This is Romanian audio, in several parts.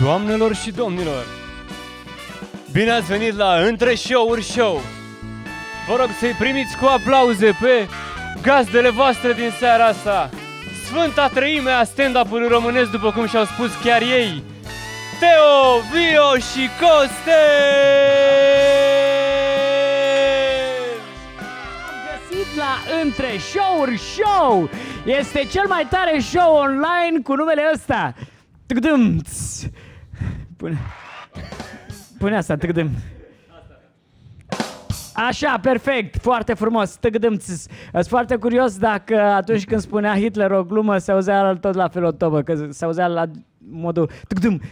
Doamnelor și domnilor, bine ați venit la Între Show-uri Show! Vă rog să-i primiți cu aplauze pe gazdele voastre din seara asta, Sfânta Treime a stand-up-ului românesc, după cum și-au spus chiar ei, Teo, Vio și Coste! găsit la Între Show-uri Show. Este cel mai tare show online cu numele ăsta. Tăgdâm. Pune, pune asta, tăgdâm. Așa, perfect, foarte frumos. Tăgdâm. Sunt foarte curios dacă atunci când spunea Hitler o glumă se auzea tot la fel o tobă, că se auzea la modul tăgdâm.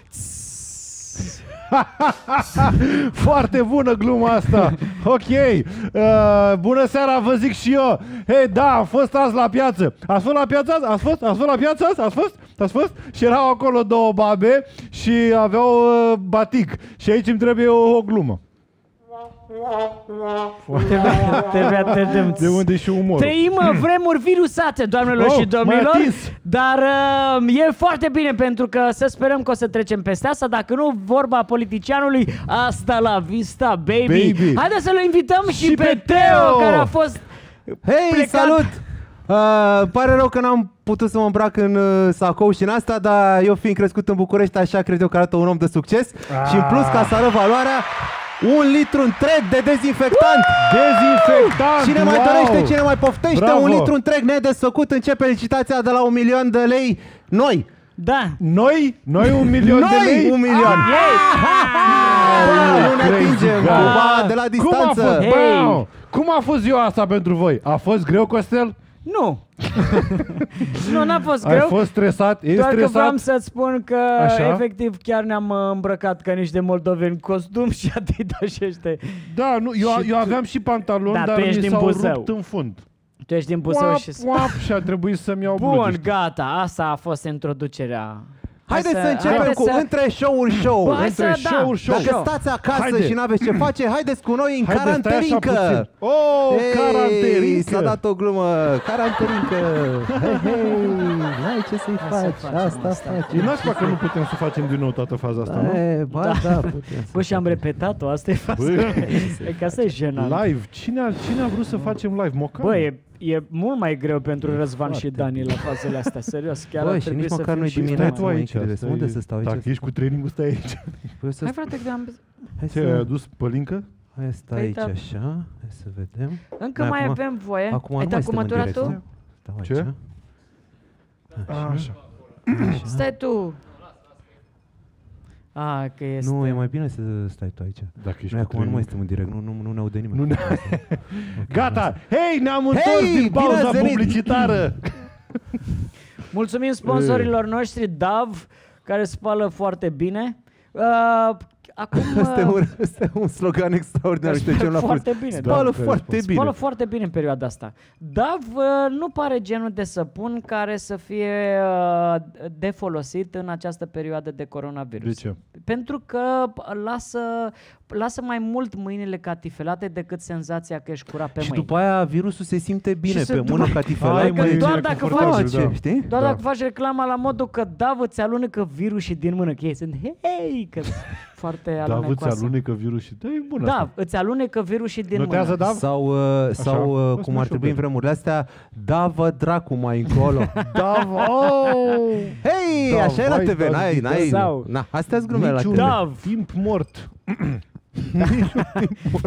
Foarte bună gluma asta. Ok. Uh, bună seara, vă zic și eu. Hei, da, am fost azi la piață. Ați fost la piață azi? Ați fost? Ați fost la piață azi? Ați fost? Ați fost? Și erau acolo două babe și aveau uh, batic. Și aici îmi trebuie o, o glumă. Trebuia te dăm. De unde și umorul? Trăim uh, vremuri virusate, doamnelor Oh, și mai domnilor, atins. dar uh, e foarte bine pentru că să sperăm că o să trecem peste asta, dacă nu vorba politicianului, asta la vista, baby. Baby. Haideți să-l invităm și, Și pe, pe Teo, Teo. care a fost Hei, plecat. salut! Uh, pare rău că n-am putut să mă îmbrac în uh, sacou și în asta, dar eu fiind crescut în București, așa cred eu că arată un om de succes. Ah. Și în plus, ca să arăt valoarea, un litru întreg de dezinfectant! Dezinfectant! Cine mai wow! dorește, cine mai poftește, Bravo! un litru întreg nedesfăcut, începe licitația de la un milion de lei. Noi! Da. Noi? Noi un milion de Noi lei? un milion! Ah, nu ne crazy atingem, guy. cumva, de la Cum a distanță. fost, Hey. Bau! Cum a fost ziua asta pentru voi? A fost greu, Costel? Nu. nu, n-a fost Ai greu. fost stresat? Ești Doar că stresat? vreau să-ți spun că Așa? efectiv chiar ne-am uh, îmbrăcat ca niște moldoveni costum și Adidas și ăștia. Da, nu, eu, Și eu tu- aveam și pantaloni, Da, dar tu ești mi din s-au Buzău. rupt în fund. Tu ești din Buzău Uap, și... uap, și a trebuit să-mi iau Bun, blugiște. gata, asta a fost introducerea. Haideți Hai să începem haideți cu să- între show-uri show. Bă, hai între să, da, show-uri show. Dacă stați acasă Haide. și n-aveți ce face, haideți cu noi în Haide, stai așa caranterincă. puțin. Oh, Ei, caranterincă. S-a dat o glumă, caranterincă. Hei, hei, n-ai ce să-i Hai să faci, facem asta asta. faci. E nașpa că nu putem să facem din nou toată faza asta, nu? E, ba, Da. da, putem să Bă, și am facem. repetat-o, asta e faza. Băi, E că asta e jenant. live. Cine a, cine a vrut să facem live? Mocan? Bă, e, e mult mai greu pentru Răzvan și Foarte Dani la fazele astea, serios. Chiar Bă, ar și trebui nici să măcar fim nu-i și dimineața, mai- Stai tu mă, aici. incredibil. stai- Unde să stau aici? Dacă ești cu trainingul, stai aici. Păi să- Hai frate, că am... Hai Ce, ai să... adus pălincă? Hai să stai Păi aici da. așa, hai să vedem. Încă Noi mai acum- avem voie. Acum Ai nu dat mai cu suntem în mătura direct, tu? nu? Stau Ce? aici. Așa. Stai tu. A, că este... Nu, e mai bine să stai tu aici. Dacă ești Noi cu acum nu mai training. suntem în direct, nu, nu, nu ne aude nimeni. Nu ne... Ok, Gata! Hei, ne-am întors Hei, din bine pauza ați venit! publicitară! Mulțumim sponsorilor noștri, DAV, care spală foarte bine. Uh, acum... Asta e uh, un, asta e un slogan extraordinar. Uite ce la foarte bine. da. Spală Da, foarte bine. Spală foarte bine în perioada asta. DAV uh, nu pare genul de săpun care să fie uh, de folosit în această perioadă de coronavirus. De ce? Pentru că lasă, lasă mai mult mâinile catifelate decât senzația că ești curat pe Și mâini. după aia virusul se simte bine se pe după- mână catifelat. Ai, Adică mă, e doar bine dacă confortabil, faci- da. știi? Doar Da. dacă faci reclama la modul că Dav îți alunecă virusii din mână, că ei sunt hei, că foarte Dav îți alunecoasă. alunecă virus și... Da, e bună Da, asta. îți alunecă virusii din Notează mână. Dav? Sau, uh, sau uh, Asta cum mă ar trebui în șocă. vremurile astea, davă dracu mai încolo. Dav, oh! Hei, Da, așa e la vai, TV, da, n-ai, da, n-ai, sau- na, astea sunt glumele la Niciun TV. Dav. timp mort.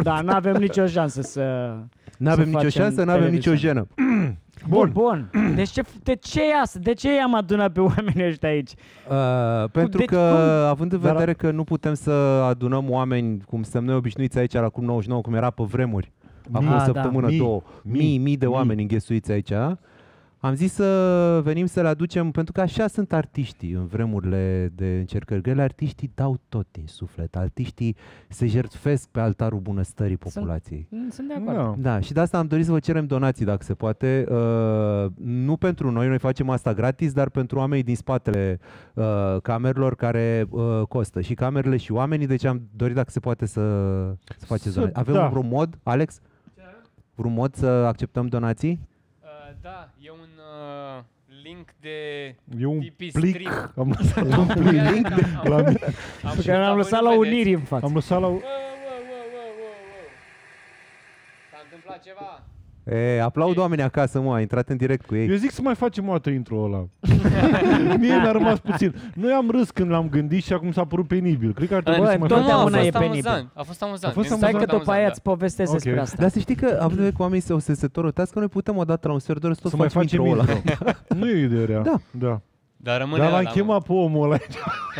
Da, nu avem nicio șansă să... N-avem să nicio facem șansă, n-avem nicio televiziune. jenă. Bun. Bun. Deci ce, de ce e asta? De ce i-am adunat pe oamenii ăștia aici? Uh, pentru Deci că, cum? având în Dar- vedere că nu putem să adunăm oameni cum suntem noi obișnuiți aici la cum 99, cum era pe vremuri, acum Ah, o da. săptămână, Mii. două, mii, mii de Mii. oameni înghesuiți aici, am zis să venim să le aducem, pentru că așa sunt artiștii în vremurile de încercări grele, artiștii dau tot din suflet, artiștii se jertfesc pe altarul bunăstării populației. Mm, Sunt de acord. Da. Da, și de asta am dorit să vă cerem donații, dacă se poate. Uh, nu pentru noi, noi facem asta gratis, dar pentru oamenii din spatele uh, camerelor care uh, costă. Și camerele și oamenii, deci am dorit dacă se poate să, să faceți Să- donații. Avem da. un vreun mod, Alex? Vreun mod să acceptăm donații? Uh, da, e un uh, link de E un DP plic. Stream. Am lăsat un plic. link de... La mine. Pe care l-am lăsat la Uniri în față. Am lăsat la... Wow, wow, wow, wow, wow, wow. S-a întâmplat ceva? E, aplaud oamenii acasă, mă, a intrat în direct cu ei. Eu zic să mai facem o dată intro ăla. Mie mi-a rămas puțin. Noi am râs când l-am gândit și acum s-a părut penibil. Cred că ar trebui Bă, să mai totdeauna facem a o e dată. fost penibil. amuzant. A fost amuzant. A fost Mi se Stai pare că după aia amuzant, îți povestesc Ok. despre asta. Dar să știi că, având în vedere că oamenii o să se torotească, noi putem o dată la un server să tot Să mai facem facem intro ăla. intro. Nu e idee rea. Da. da. Dar rămâne Dar l-am ăla, mă. chemat pe omul ăla.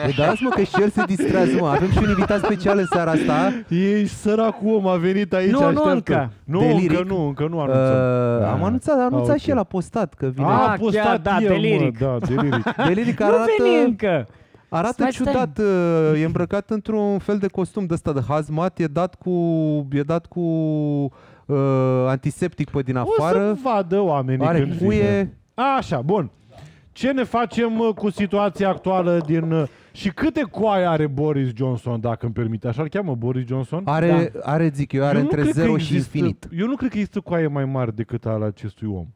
E, da, mă, că și el se distrează, mă. Avem și un invitat special în seara asta. E săracul om, a venit aici. Nu, nu așteaptă. încă. Nu, Deliric. încă nu, încă nu Uh, anunțăm. am anunțat, a anunțat Ah, și el, ok. a postat că vine. A, Ah, a postat chiar, da, el, deliric. Mă, da, deliric. Deliric Nu arată, veni încă. arată Stai, stai. ciudat, uh, e îmbrăcat într-un fel de costum de ăsta de hazmat, e dat cu, e dat cu uh, antiseptic pe din O afară, să vadă oamenii are când cuie, vine. Așa, bun. Ce ne facem mă, cu situația actuală din... uh, Și câte coaie are Boris Johnson, dacă îmi permite? Așa-l cheamă Boris Johnson? are, are, zic eu, are Eu nu între cred că 0 și există- infinit. Eu nu cred că există coaie mai mari decât al acestui om.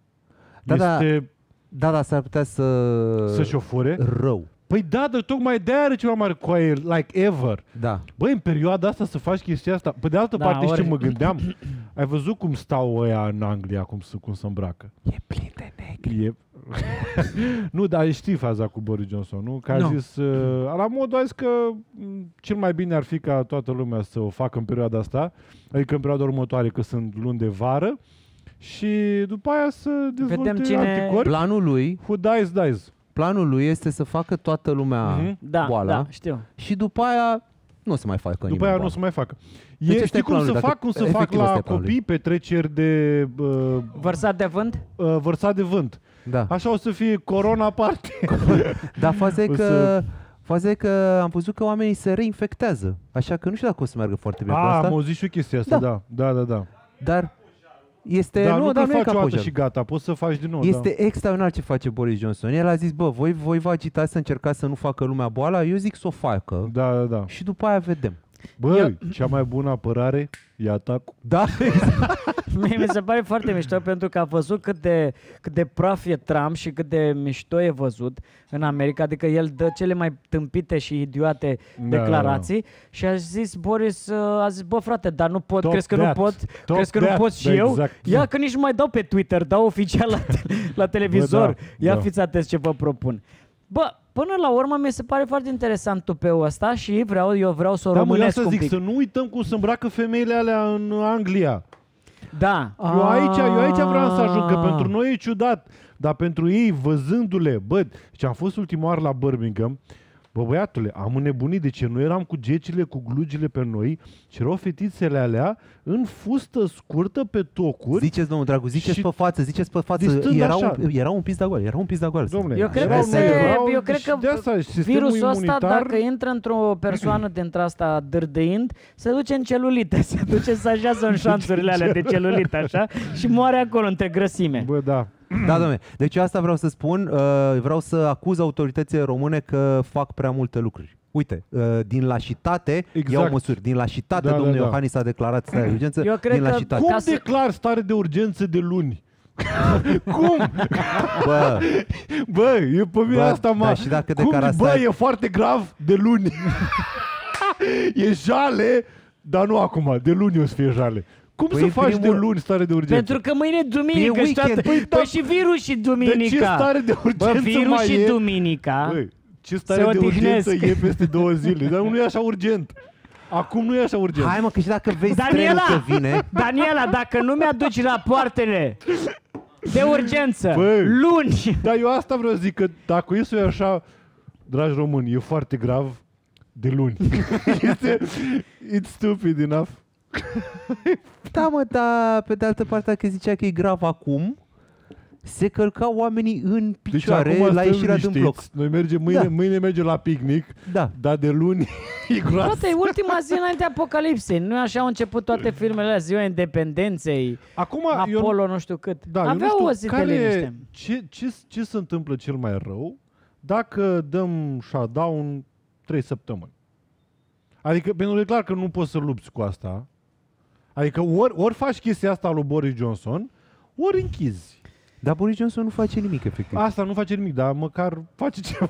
Da, da. este Da, da, s-ar putea să... să-și o fure. Rău. Păi da, dar tocmai de are ceva mare coaie, like ever. Da. Băi, în perioada asta să faci chestia asta. Pe de altă Da, parte, știi ori- ce mă gândeam? Ai văzut cum stau ăia în Anglia, cum se, cum se îmbracă? E plin de negri. E... nu, dar știi faza cu Boris Johnson, nu? Că a Nu. zis, uh, la modul a zis că m, cel mai bine ar fi ca toată lumea să o facă în perioada asta, adică în perioada următoare, că sunt luni de vară, și după aia să dezvolte Vedem cine- anticorpi. Planul lui, Who dies, dies. planul lui este să facă toată lumea Mhm. Da, boala da, știu. și după aia nu o să mai facă După nimeni aia nu boală. o să mai facă. Deci E, ăsta e știi cum planul, să dacă- fac, cum să fac efectiv ăsta la e planul copii petreceri de uh, Vărsat de vânt? uh, vărsat de vânt. Da. Așa o să fie corona party. Dar faza e O că să- Faza e că am văzut că oamenii se reinfectează. Așa că nu știu dacă o să meargă foarte bine cu A, asta. am auzit și eu chestia asta, Da. da. Da, da, da. Dar este... Da, nu, nu, dar că nu e faci ca o dată pojar. și gata, poți să faci din nou. Este extraordinar ce face Boris Johnson. El a zis, bă, voi, voi vă agitați să încercați să nu facă lumea boala, eu zic să o facă. Da, da, da. Și după aia vedem. Băi, cea mai bună apărare e atacul. Da? Mie mi se pare foarte mișto pentru că a văzut cât de, cât de praf e Trump și cât de mișto e văzut în America, adică el dă cele mai tâmpite și idiote Da, declarații și a zis Boris, uh, a zis, bă frate, dar nu pot, Top crezi că nu that. pot, Top crezi că nu that. pot și Da, eu? exact. Ia că nici nu mai dau pe Twitter, dau oficial la, te- la televizor, Bă, da, ia da. fiți atenți ce vă propun. Bă, până la urmă mi se pare foarte interesant tupeul ăsta și vreau, eu vreau să o Da, mă, eu românesc asta un zic, pic. să nu uităm cum se îmbracă femeile alea în Anglia. Da. Eu aici, eu aici vreau să ajung, că Ah. pentru noi e ciudat, dar pentru ei, văzându-le, bă, și am fost ultima oară la Birmingham, bă, băiatule, am înnebunit, de ce nu eram cu gecile, cu glugile pe noi și erau fetițele alea în fustă scurtă pe tocuri. Ziceți, domnul Dragu, ziceți Și- pe față, ziceți pe față. Distând Era așa. un, era un pis de goală, era un pis de goală. Domnule, Eu cred erau că, se, erau- eu cred și că de asta, sistemul virusul ăsta, imunitar- dacă intră într-o persoană dintre asta dârdâind, se duce în celulită, se duce să așează în șanțurile alea de celulită, așa, și moare acolo între grăsime. Bă, da. Da, domnule. Deci eu asta vreau să spun, uh, vreau să acuz autoritățile române că fac prea multe lucruri. Uite, uh, din lașitate Exact. iau măsuri. Din lașitate, Da, domnul da, da. Iohannis a declarat starea de urgență. Eu cred din că- lașitate. Cum Ca să- declar stare de urgență de luni? Cum? Bă, Bă, e pe mine Bă, asta, mă. da, și dacă Cum? declara Bă, asta- e foarte grav de luni. e jale, dar nu acum, de luni o să fie jale. Cum Păi, să în faci primul- de luni stare de urgență? Pentru că mâine e duminică E și toată... weekend. Păi, Păi, da. și virus și de duminica. ce stare de urgență Bă, virus mai și e? duminica. Băi, ce stare Se de urgență odihnesc. e peste două zile? Dar nu e așa urgent. Acum nu e așa urgent. hai mă, că și dacă vezi Daniela! trenul că vine, Daniela, dacă nu mi-aduci rapoartele de urgență, Băi. luni, Dar eu asta vreau să zic că dacă e să e așa, dragi români, e foarte grav de luni. este, it's stupid enough. da mă, dar pe de altă parte dacă zicea că e grav acum, se călcau oamenii în Deci picioare acum la stăm ieșirea din bloc. liniștiți. Noi mergem mâine, Da. mâine mergem la picnic, Da. dar de luni e groasă. Toate e ultima zi înainte apocalipsei. Nu așa au început toate filmele alea, ziua independenței, Acum, Apollo nu știu cât. da, eu nu Aveau știu o zi de care, liniște. ce, ce, ce se întâmplă cel mai rău dacă dăm shutdown 3 săptămâni. Adică, pentru că e clar că nu poți să lupți cu asta. Adică ori, ori faci chestia asta lui Boris Johnson, ori închizi. Dar Boris Johnson nu face nimic, efectiv. Asta nu face nimic, dar măcar face ceva.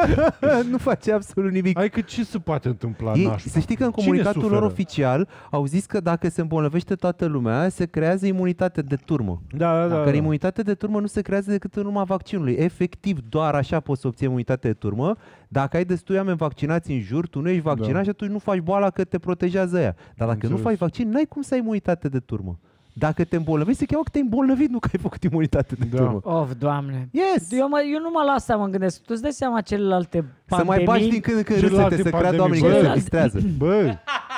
nu face absolut nimic. Adică ce se poate întâmpla Ei, nașpa? să știi că în Cine comunicatul lor suferă? oficial au zis că dacă se îmbolnăvește toată lumea, se creează imunitate de turmă. Da, da, da. Dacă da. imunitate de turmă nu se creează decât în urma vaccinului. Efectiv, doar așa poți să obții imunitate de turmă. Dacă ai destui oameni vaccinați în jur, tu nu ești vaccinat Da. și atunci nu faci boala că te protejează ea. Dar dacă nu Înțeles. faci vaccin, n-ai cum să ai imunitate de turmă. Dacă te îmbolnăvești, se cheamă că te-ai îmbolnăvit, nu că ai făcut imunitate de Da. turmă. Of, doamne. Yes! Eu, mă, eu numai la asta mă gândesc. Tu îți dai seama celelalte Să pandemii, mai bagi din când în când Celelalte râsete, să creadă pandemii, oamenii că se bă. distrează. Bă,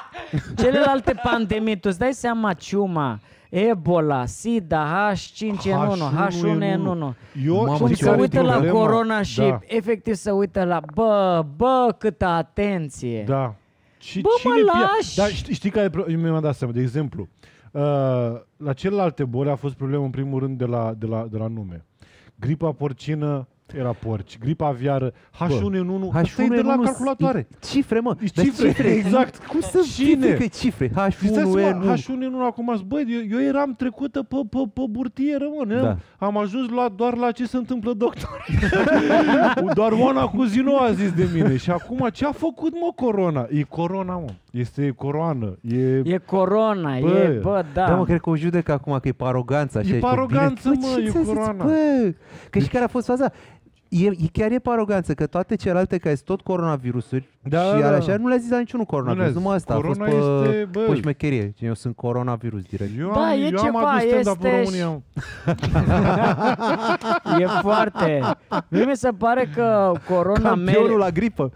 celelalte pandemii, tu îți dai seama ciuma, Ebola, SIDA, H5N1, H1N1. Eu Mamă, Cum ce se are uită la problema? corona și Da, efectiv se uită la bă, bă, câtă atenție. da. Și Bă, mă cine pia- lași! Da, știi, știi care e pro- eu mi-am dat seama, de exemplu, uh, la celelalte boli a fost problemă în primul rând de la, de la, de la nume. Gripa porcină era porci, gripa aviară, H1N1, asta e de la H1N1 calculatoare. e Cifre, mă. E Dar cifre, exact. Cum să Cine? cine? că e cifre? Și stai seama, H1N1. H1N1 acum, zic, băi, eu, eu eram trecută pe, pe, pe burtieră, mă, Da. da. am ajuns la, doar la ce se întâmplă doctor. doar Oana Cuzino a zis de mine. Și acum ce a făcut, mă, corona? E corona, mă. Este coroană. E, E corona, Bă. e, bă, da. Da, mă, cred că o judecă acum că e pe aroganță. Așa, E ești pe bine. aroganță, Bă, mă, ce e ți-a zis, coroana. Bă, că și care a fost faza? E, e chiar e pe aroganță, că toate celelalte care sunt tot coronavirusuri Da, și da, alea da. așa, nu le-a zis la niciunul coronavirus, Nu le-a numai zis. asta, a fost Corona pe, este, bă. pe șmecherie. Eu sunt coronavirus direct. eu Da, am, e eu am ceva, adus stand-up în este România. mă. E foarte... Mie mi se pare că corona Campionul mere... la gripă.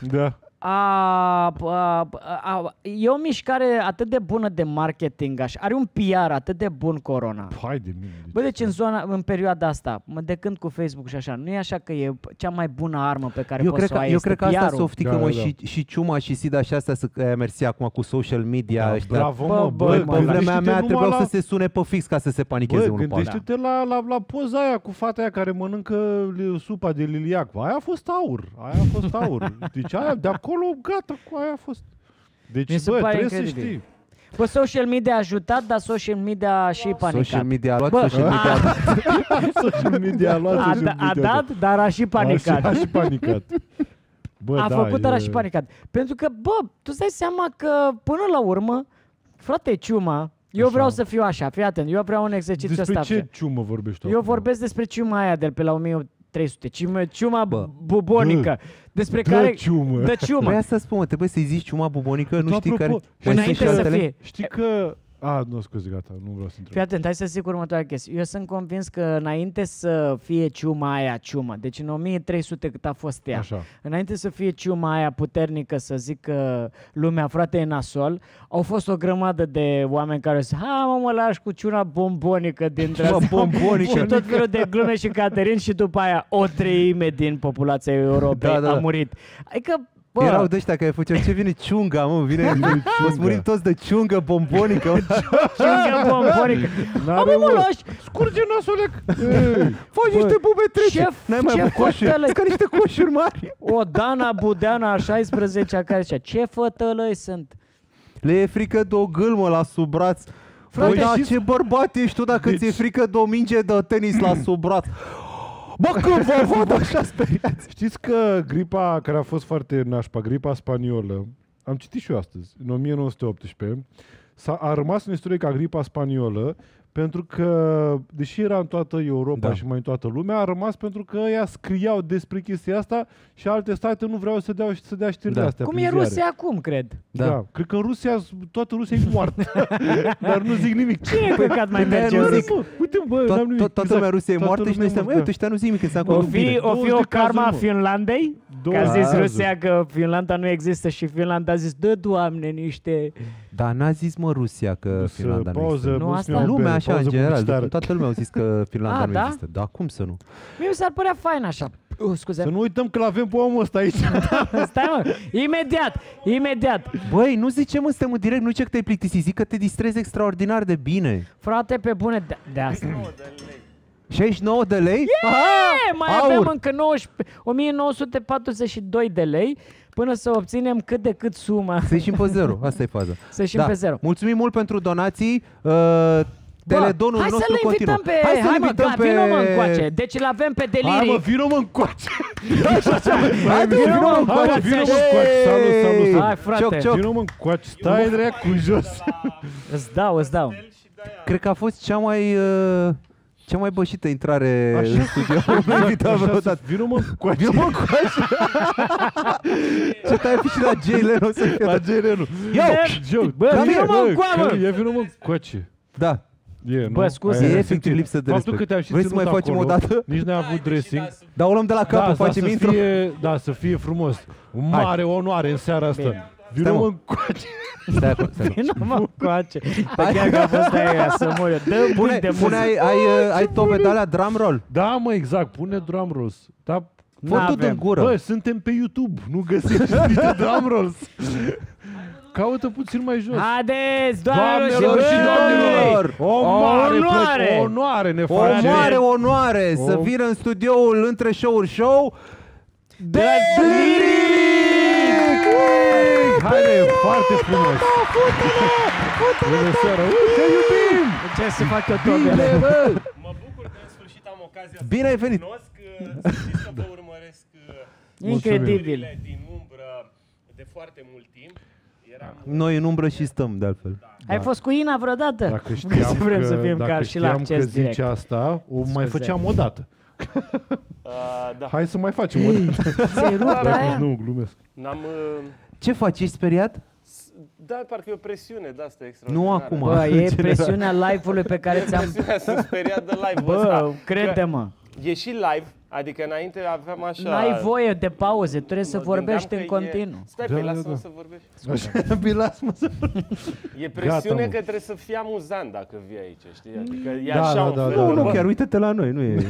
Da. A, a, a, e o mișcare atât de bună de marketing, așa. are un PR atât de bun corona. Hai de mine. Bă, deci în zona, în perioada asta, mă, de când cu Facebook și așa, nu e așa că e cea mai bună armă pe care Eu poți cred, să o că, ai, eu este cred că asta PR-ul. se oftică, Da, mă, da, da. și, și ciuma și sida și asta să eh, mersi acum cu social media Da, ăștia. bravo, Bă, mă, bă, bă, mă, Pe vremea gândește-te mea numai trebuiau la... să se sune pe fix ca să se panicheze Bă, unul pe altul. gândește-te la, la, la poza aia cu fata aia care mănâncă li- supa de liliac. Aia a fost aur. Aia a fost aur. Deci aia, de acolo, gata, cu aia a fost. Mi Deci, se bă, pare trebuie incredibil. să știi. Bă, social media a ajutat, dar social media a și panicat. Social media a luat, Bă, social media a dat. Social media a luat a, social a media. dat, dar a și panicat. A și, a și panicat. Bă, a da, făcut, dar a e- și panicat. Pentru că, bă, tu îți dai seama că până la urmă, frate, ciuma, eu Așa. vreau să fiu așa, fii atent, eu vreau un exercițiu Despre ăsta. ce ciumă vorbești tu Eu acum? vorbesc despre ciuma aia de pe la 1300, ciuma, ciuma Bă. bubonică, despre Dă care... ciumă. Dă ciuma. Păi asta spun, mă, trebuie să-i zici ciuma bubonică, nu Tu, știi care... apropo, mai sunt Înainte și să altele? fie. Știi că... A, nu, scuze, gata, nu vreau să întreb. Fii atent, hai să zic următoarea chestie. Eu sunt convins că înainte să fie ciuma aia ciumă, deci în 1300 cât a fost ea, Așa. înainte să fie ciuma aia puternică să zică lumea, frate, e nasol, au fost o grămadă de oameni care zic, ha, mă, mă lași cu ciuna bombonică dintre Ciuma astea." bombonică. și tot felul de glume și caterin și după aia o treime din populația Europei Da, da, a da. murit. Adică, bă, Erau de ăștia care făceau, ce vine ciunga, mă, vine, o să murim toți de ciungă bombonică. mă. ciungă bombonică. N-are, Am mă lași, Scurge nasolec! Ei, Faci niște bube trece. ce, N-ai mai ce avut coșuri. fătălăi? Sunt ca niște coșuri mari. O Dana Budeana a 16 care zicea, ce fătălăi sunt? Le e frică de o gâlmă la sub braț. Frate, Băi, da, știți- ce bărbat ești tu dacă Deci- ți-e frică de o minge de tenis la sub braț. Bă, când vă văd așa speriați. Știți că gripa care a fost foarte nașpa, gripa spaniolă, am citit și eu astăzi, în 1918, s-a, a rămas în istorie ca gripa spaniolă pentru că, deși era în toată Europa Da. și mai în toată lumea, a rămas pentru că ea scriau despre chestia asta și alte state nu vreau să dea, să dea știri Da. de astea Cum prin e ziare. Rusia acum, cred? Da. da. Cred că în Rusia, toată Rusia e moartă. Dar nu zic nimic. Cine e căcat mai De-aia merge nu în zic. Rusia? Bă, uite, bă, n-am Tot, nimic. tot, toată Exact. lumea Rusia e Toată moartă și noi lumea suntem, e "Ei, uite, ăștia nu zic nimic, înseamnă că O nu bine." fi, o fi 20 o de cazuri, karma a mă. Finlandei? Că a 20 zis de Rusia că Finlanda nu există și Finlanda a zis, dă, Doamne, niște... Dar n-a zis mă Rusia că Să- Finlanda nu pauză, există. Nu, bă, asta- să-mi iau o Lumea bere, așa, în pauză general, publicitară. toată lumea au zis că Finlanda A, nu da? există. Dar cum să nu? Mie mi s-ar părea fain așa. Uh, scuze. Să nu uităm că l-avem pe omul ăsta aici. Stai mă, imediat, imediat. Băi, nu zice mă, suntem în direct, nu zice că te-ai plictisit, zic că te distrezi extraordinar de bine. Frate, pe bune, de, de asta. 69 de lei? E, mai Aur. avem încă 19, 1942 de lei până să obținem cât de cât suma. Să ieșim pe zero, asta e faza. Să ieșim pe zero. Mulțumim mult pentru donații. Uh, Bă, Teledonul hai nostru să-l invităm continuă. pe... Hai să-l hai mă, invităm da, pe... vină mă încoace. Deci îl avem pe Hai mă, Deliric. vină mă încoace. Hai, Vină, vină, mă, mă, Hai mă, încoace. vină mă încoace. Salut, salut, salut. Hai, frate. Cioc, cioc. Vină mă încoace. Stai dracu jos. Îți dau, îți dau. Cred că a fost cea mai... Uh, cea mai bășită intrare Așa. în studio. Nu invitat vreodată. Vină mă încoace. Vină mă încoace. Ce tai fi și la Jay Leno să fie. La Gerenu. Yo! Joke. Bă, Cam vină e, mă bă, încoa, mă. cam e, vină mă încoace. Da. E, nu? Bă, scuze, Aia e era efectiv simțit. lipsă de Faptul respect. că te-am și Vrei să ținut mai facem acolo, o dată? Nici n-ai avut dressing. Dar o luăm de la capăt, Da, facem să intro. fie, da, să fie frumos. O mare onoare în seara asta. Vină Stai, mă mă. încoace. Stai acolo, stai acolo. Vină mă încoace. Pe chiar că a fost aia să mor eu. Dă un Pune, pic de pune, ai, muzică. ai, uh, ai tobe de alea drum roll. Da, mă, exact, pune drum rolls. Da, Fă tu N-avem. din gură. Bă, suntem pe YouTube, nu găsești niște drum rolls. Caută puțin mai jos. Haideți, doamnelor și Doamnelor și domnilor! domnilor! O mare onoare! plăc- o onoare ne O face. mare onoare să O- vină în studioul între show-uri show De Haide, foarte frumos. Bună seara. Ui, Te iubim! Ce să fac eu tot Bine, bă! Mă bucur că în sfârșit am ocazia să Bine ai vă venit. cunosc, uh, să știți că vă urmăresc uh, Incredibil. știrile din umbră de foarte mult timp. Eram Noi în umbră și stăm de altfel Ai fost cu Ina vreodată? Dacă Vrem știam, să vrem că, să fim dacă ca și la știam acces că direct. zice asta, o mai Scuze. făceam o dată. Uh, da. Hai să mai facem o dată. Ți-ai rupt Dacă aia? nu, glumesc. N-am... Uh, Ce faci? Ești speriat? s- da, parcă e o presiune de asta extraordinară. Nu acum. Bă, În e general. presiunea live-ului pe care ți-am... Presiunea sunt speriat de live-ul Bă, ăsta. crede-mă. Că E și live, adică înainte aveam așa... N-ai voie de pauze, trebuie să mă vorbești gândeam în că e- continuu. Stai, Da, pe da, lasă-mă da. să vorbești. Așa, bine, lasă-mă să... E presiune mă. că trebuie să fie amuzant dacă vii aici, știi? Adică e Da, așa da, un da, fel da, de... Nu, nu, bă, chiar uite-te la noi, nu e... Bă,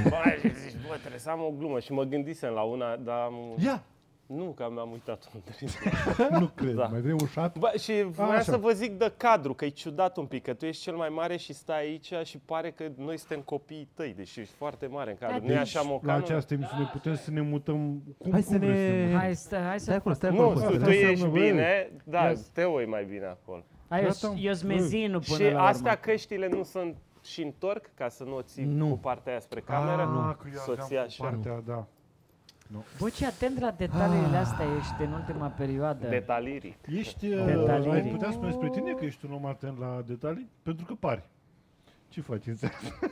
și zici, bă, trebuie să am o glumă și mă gândisem la una, dar am... Ia! Nu, că mi-am uitat unde. Nu cred, Da. mai vrei un șat? Bă, și vreau Așa. să vă zic de cadru, că e ciudat un pic, că tu ești cel mai mare și stai aici și pare că noi suntem copiii tăi, deși ești foarte mare în cadru. Nu e așa La mocanul? această emisiune putem să ne mutăm cum, Hai cum să vrei ne- să Hai, stai, hai Stai să... acolo, stai acolo. Nu, Costel. tu, tu Asta ești înseamnă, bă, bine, da, ia- Teo e mai bine acolo. Hai, Gata. eu, eu zmezinul până Și la urmă. astea căștile nu sunt și întorc ca să nu o ții Nu. cu partea aia spre cameră? Ah, că eu Soția aveam și partea, da. Bă, ce atent la detaliile astea ești în ultima perioadă. detaliri. Ești, Detalii. uh, ai putea spune despre tine că ești un om atent la detalii? Pentru că pari. Ce faci în seara asta?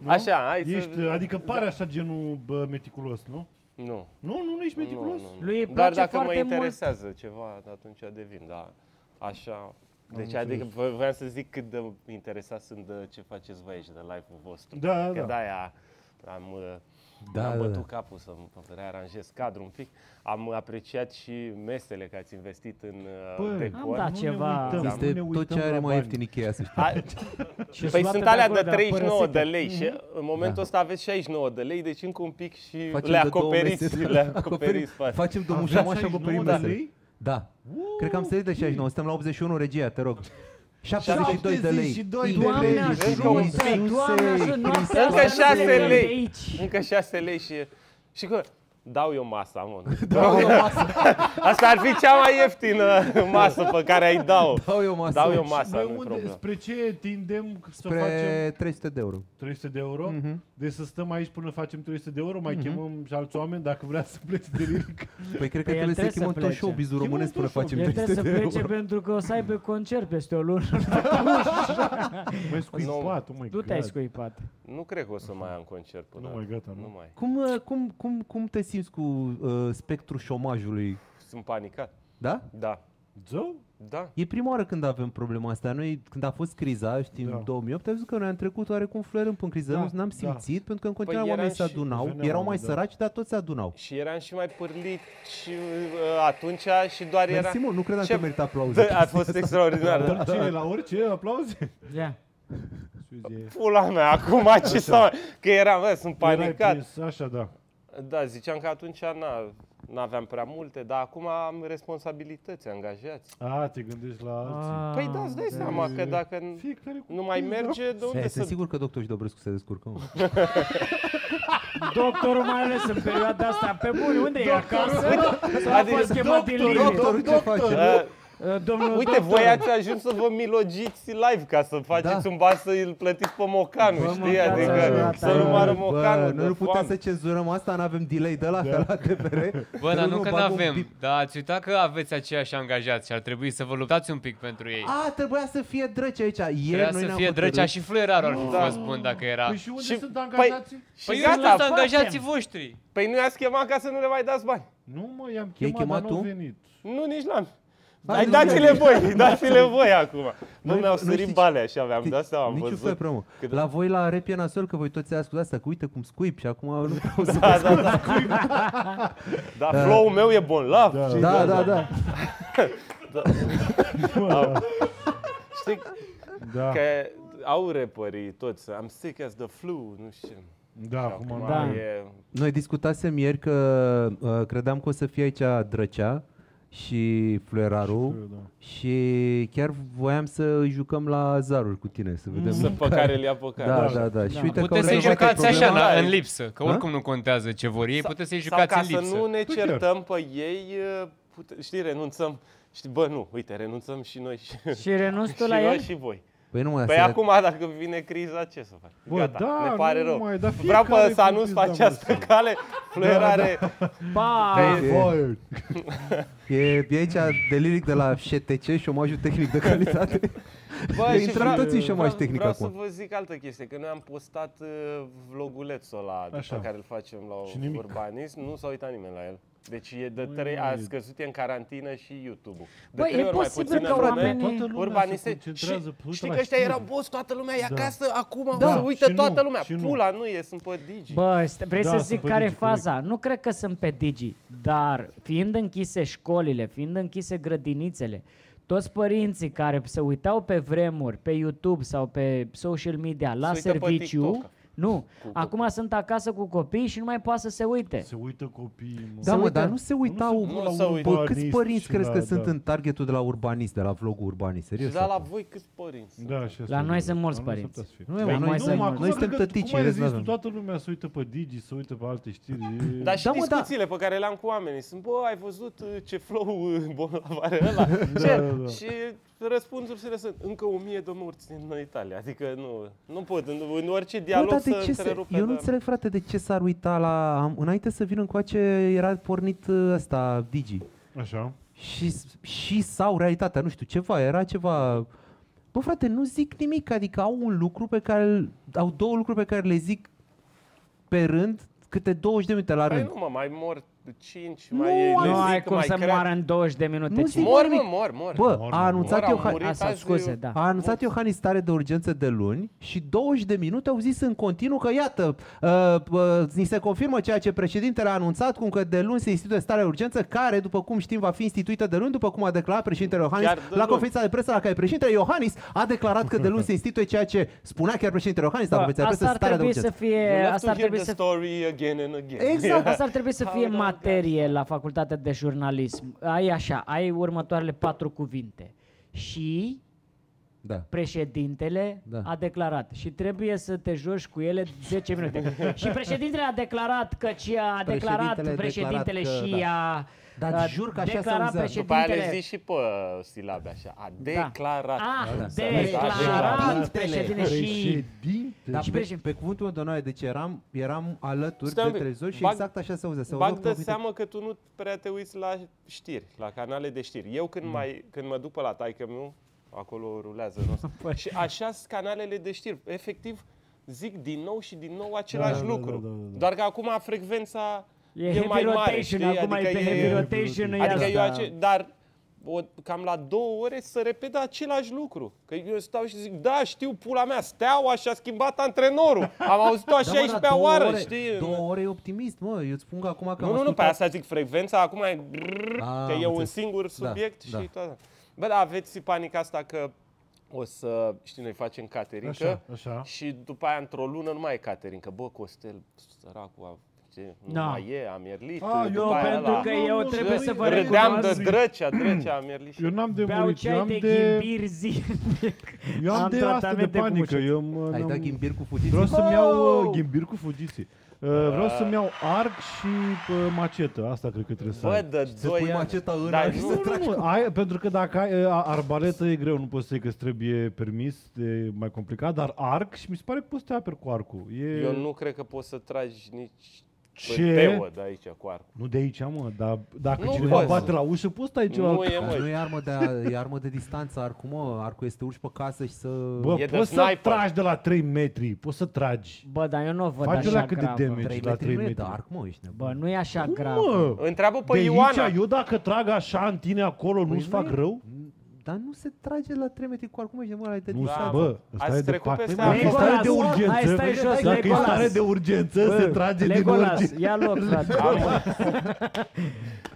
Nu? Așa, hai Ești, să... adică pare așa genul bă, meticulos, nu? Nu. Nu, nu, nu ești meticulos? Nu, nu. Lui îi Dar place dacă mă foarte mult. interesează ceva, atunci devin, da. Așa. Deci înțeles. adică vă- voiam să zic cât de interesat sunt de ce faceți voi aici, de live-ul vostru. Da, Că da. de-aia am, uh, Da, am da, bătut da. capul să rearanjez cadrul un pic. Am apreciat și mesele că ați investit în uh, Bă, decor. Am dat Nu ceva. ne uităm, Este nu ne tot uităm ce are la mai bani. ieftin Ikea, să știi. A, Și păi luate sunt de alea acolo, de de 39 de părăsită. lei și în momentul Da. ăsta aveți 69 de lei, deci încă un pic și Facem le de două acoperiți, mese, le da. acoperiți față. Facem de Aveți mușama și 69 acoperim de mesele. lei? Da. Cred că am sărit de 69, suntem la 81, regia, te rog. 72 de lei. 72 de Doamne lei. Încă un ajută, pic. Doamne ajută, noaptea Încă asta nu 6 plecăm lei. de aici. Încă 6 lei și... Și că dau eu masa, mă. Dau eu masă. Asta ar fi cea mai ieftină masă pe care ai dau. Dau eu masă. Dau eu masa, Noi nu unde, problemă. spre ce tindem să facem Spre 300 de euro. 300 de euro? Mhm. Deci să stăm aici până facem 300 de euro, mai chemăm și alți oameni dacă vrea să plece de liric. Păi cred că Păi el trebuie să trebuie să chemăm tot plece. showbiz-ul Chemăm românesc tot până facem El trebuie 300 să de plece euro. pentru că o să aibă concert peste o lună. Mai scuipat, oh my Tu te-ai God. scuipat. Nu cred că o să mai am concert până Nu mai gata, nu? Nu mai. Cum, uh, cum, cum, cum te simți cu uh, spectrul șomajului? Sunt panicat. Da? Da. Zău? Da. E prima oară când avem problema asta. Noi, când a fost criza, știi, în Da. 2008, ai văzut că noi am trecut oarecum fluierând prin criză. Da, Nu n-am da. simțit, pentru că în continuare Păi oamenii se eram și- adunau. veneau Erau mai oameni, da. săraci, dar toți se adunau. Și eram și mai pârlit și uh, atunci și doar era... Mersi, mă, nu credeam Ce- că merită aplauze. Da, a fost extraordinar. da. Orice, la orice, aplauze? Ia. Pula mea, acum ce să mai... Că eram, bă, sunt Erai panicat. prins, Așa, da. Da, ziceam că atunci na, n-aveam prea multe, dar acum am responsabilități, angajați. A, te gândești la alții. Păi da, îți dai seama că dacă n- Fiecare cu nu mai pizda. merge, de unde Sunt să... sigur că doctorul și Dobrescu se descurcă. mă. Doctorul mai ales în perioada asta, pe bune, unde e acasă? Sau a Adică fost chemat din doctorul, linie? Doctorul ce face? Uh, Uh, Domnul Uite, doctor, voi ați ajuns să vă milogiți live ca să faceți Da. un ban să îl plătiți pe Mocanu, Bă, știi? mâncați Adică așa, să nu moară Bă, Mocanu noi de nu putem foame. să cenzurăm asta, nu avem delay de la, de la TVR. Bă, dar nu că bag un n-avem. bip. Dar ați uitat că aveți aceiași angajați și ar trebui să vă luptați un pic pentru ei. A, trebuia să fie drăci aici. Ieri Trebuia noi să ne-am fie hotărât- Drăcea și Fluierarul ar fi Da. fost bun dacă era. Păi și unde Și- sunt păi- angajații? Și Păi gata, gata, facem. angajații voștri. păi nu i-ați chemat ca să nu le mai dați bani. Nu mă, i-am I-ai chemat, chemat dar nu au tu? venit. Nu, nici n-am. Hai, Hai, nu, dați-le nu. voi, dați-le voi acum. Nu Noi- mi-au noi sărit știi- bale așa, mi-am dat seama, am Niciun fel, văzut. promă. Cât- La voi la rap e nasol că voi toți ascultați asta, că uite cum scuip și acum nu vreau să... Da, da, da. Da, flow-ul meu e bon lav. Da. știi? Da, da, da. Știi Da, că au rapperii toți, I'm sick as the flu, nu știu. da, acum Da. nu. E, Noi discutasem ieri că uh, credeam că o să fie aici Drăcea și Fluierarul Da. și chiar voiam să îi jucăm la zaruri cu tine, să vedem. să pe care îl ia pe care. Da, da, da. Și uite că Puteți au să-i rezolvat jucați așa, problema. na, în lipsă, că Ha? oricum nu contează ce vor ei, puteți să-i Sau jucați ca în să lipsă. nu ne Păi certăm pe ei, uh, pute, știi, renunțăm. Știi, bă, nu, uite, renunțăm și noi și, Și renunți tu și la noi el? și voi. Păi nu mă, Păi să- acum, dacă vine criza, ce să faci? Bă, Gata, da, ne pare nu rău. mai, dar Vreau fiecare pe să cu anunț pizda pe această mea. cale fluierare. Ba, Fired. E, e aici de liric de la șTC, șomajul tehnic de calitate. Bă, Că și intrăm vreau- toți în șomaj vreau- tehnic Vreau acum. să vă zic altă chestie, că noi am postat uh, vlogulețul ăla Așa. pe care îl facem la Și nimic. urbanism, nu s-a uitat nimeni la el. Deci e de Măi, trei, a măi. scăzut e în carantină și YouTube-ul. De Băi, trei e ori mai posibil puțină că lume, oamenii- Toată lumea urbaniste. se concentrează, și, uite știi la că ăștia știri. erau, boss, toată lumea e Da. acasă, acum Da, se uită și nu, toată lumea. și nu. Pula, nu e, sunt pe Digi. Bă, st- vrei Da, să sunt zic pe care e Digi, faza? Nu cred că sunt pe Digi, dar fiind închise școlile, fiind închise grădinițele, toți părinții care se uitau pe vremuri, pe YouTube sau pe social media la Se uită pe serviciu, TikTok. Nu, Cu acum sunt acasă cu copii și nu mai poate să se uite. Se uită copiii, mă. Da, Se mă, uită. dar nu se uitau. Nu se uită bă, la bă, câți urbanist părinți și crezi la- că sunt da. în targetul de la urbanist, de la vlogul urbanist? Și Serios? da, la voi câți părinți? Da, și asta La e noi adevărat. sunt mulți La noi părinți. s-ar putea să fie. Nu, Păi mă, noi, mai Nu, să- mă, noi, acum noi cred suntem că- tătici, Cum ai vezi, zis tu, n-avem. toată lumea se uită pe Digi, se uită pe alte știri. e- Dar și Da, mă, da. discuțiile pe care le-am cu oamenii sunt, bă, ai văzut uh, ce flow uh, bolnav are ăla? Ce? da, da. Și răspunsurile sunt încă o mie de morți în Italia. Adică nu, nu pot, în, în orice Bă, dialog dar să de ce se, întrerupe. eu nu dar- înțeleg, frate, de ce s-ar uita la... Am, înainte să vin încoace, era pornit uh, ăsta, Digi. Așa. Și, și sau realitatea, nu știu, ceva, era ceva... Bă, frate, nu zic nimic, adică au un lucru pe care... îl- Au două lucruri pe care le zic pe rând, câte 20 de minute la Păi rând. nu mă, mai mor 5, Nu, mai le Nu zic, ai cum mai să crea- moară în 20 de minute. Nu ci- zic Mor, nimic. mă, mor, mor. Bă, Mor, a mor, anunțat, mor, au Iohan- murit Asta, azi, scuze, da. a anunțat Iohannis stare de urgență de luni și 20 de minute au zis în continuu că iată, uh, uh, ni se confirmă ceea ce președintele a anunțat, cum că de luni se instituie starea de urgență, care, după cum știm, va fi instituită de luni, după cum a declarat președintele Iohannis Chiar de la luni. conferința de presă la care președintele Iohannis a declarat că de luni se instituie ceea ce spunea chiar președintele Iohannis la Bă, conferința de asta presă, ar starea de trebui să urgență. You fie, love asta to ar hear trebui the să story again and again. Exact, asta ar trebui să How fie long materie la facultatea de jurnalism. Ai așa, ai următoarele patru cuvinte. Și Da. președintele Da. a declarat și trebuie să te joci cu ele 10 minute. și președintele a declarat că ci a declarat Președintele a președintele declarat că- și da. a Dar a jur că așa se declarat auzea. După aia le președintele. zici și pe silabe așa. A declarat. A Da. declarat Președintele. președintele și Președinte. Dar Și pe, președin- pe cuvântul meu de onoare, deci eram, eram alături Stai un de pic. televizor și Bag- exact așa se auzea. Se Bag auzea de cum- seamă că tu nu prea te uiți la știri, la canale de știri. Eu când, mai, când mă duc pe la taică meu, acolo rulează nostru. și așa sunt canalele de știri. Efectiv, zic din nou și din nou același da, da, lucru. da, da, da. Doar că acum frecvența e e, heavy mai mare, rotation, știi? acum e pe heavy rotation, e Adică eu asta. ace- dar o, cam la două ore să repede același lucru. Că eu stau și zic, da, știu, pula mea, Steaua și-a schimbat antrenorul. Am auzit-o a Da, mă, dar 16-a două oară, ore, știi? Două ore e optimist, mă. Eu îți spun că acum că am Nu, nu, nu, pe ascultat- asta zic frecvența, acum e brrr, Ah, că am e un înțeles. singur Da, subiect da. și toată. Bă, da, aveți panica asta că o să, știi, noi facem catering Așa, așa. și după aia într-o lună nu mai e catering, că bă, Costel, săracul, a Ce, nu Da. mai e, a mierlit. Ah, eu după aia pentru ăla. că eu nu, trebuie nu, să vă Râdeam de recunosc. drăcea, drăcea a mierlit și Eu n-am de Beau murit, eu ceai am de de... ghimbir zilnic. Eu am, Am de asta de tratamente cu panică. mușiți. Eu mă, Ai n-am- dat ghimbir cu fugiții? Vreau să-mi iau uh, Oh! ghimbir cu fugiții. Uh, vreau să-mi iau arc și uh, macetă. Asta cred că trebuie să Bă, ai. de Să 2 pui ani. maceta în Dar ar și nu, să Nu, tragi nu, nu. Ai, pentru că dacă ai uh, arbaletă e greu, nu poți să iei că îți trebuie permis, e mai complicat, dar arc și mi se pare că poți să te aperi cu arcul. E... Eu nu cred că poți să tragi nici Ce? Ce? Teo de aici cu arcul. Nu de aici, mă, dar dacă Nu cineva poți. bate la ușă, poți stai ceva. Nu e, Dar nu mă. e armă de, e armă de distanță, arcul, mă. Arcul este urci pe casă și să... Bă, E de poți să sniper. tragi de la 3 metri, poți să tragi. Bă, dar eu nu o văd Faci așa ăla cât de gravă. damage. 3 la metri trei nu e de metri. arc, mă, ești nebun. Bă, nu e așa Cum, grav. mă? Întreabă pe de Ioana. aici, eu dacă trag așa în tine acolo, Păi nu-ți nu fac e- rău? Dar nu se trage la 3 metri cu arc, cum ești nebun, ai de Nu, Da, bă, ăsta Ați e de trecut fapt. peste Dacă e acolo. stare de Legolas, urgență, hai, stai jos, dacă e Legolas. stare de urgență, Bă, se trage din Legolas, orice. ia loc, frate. De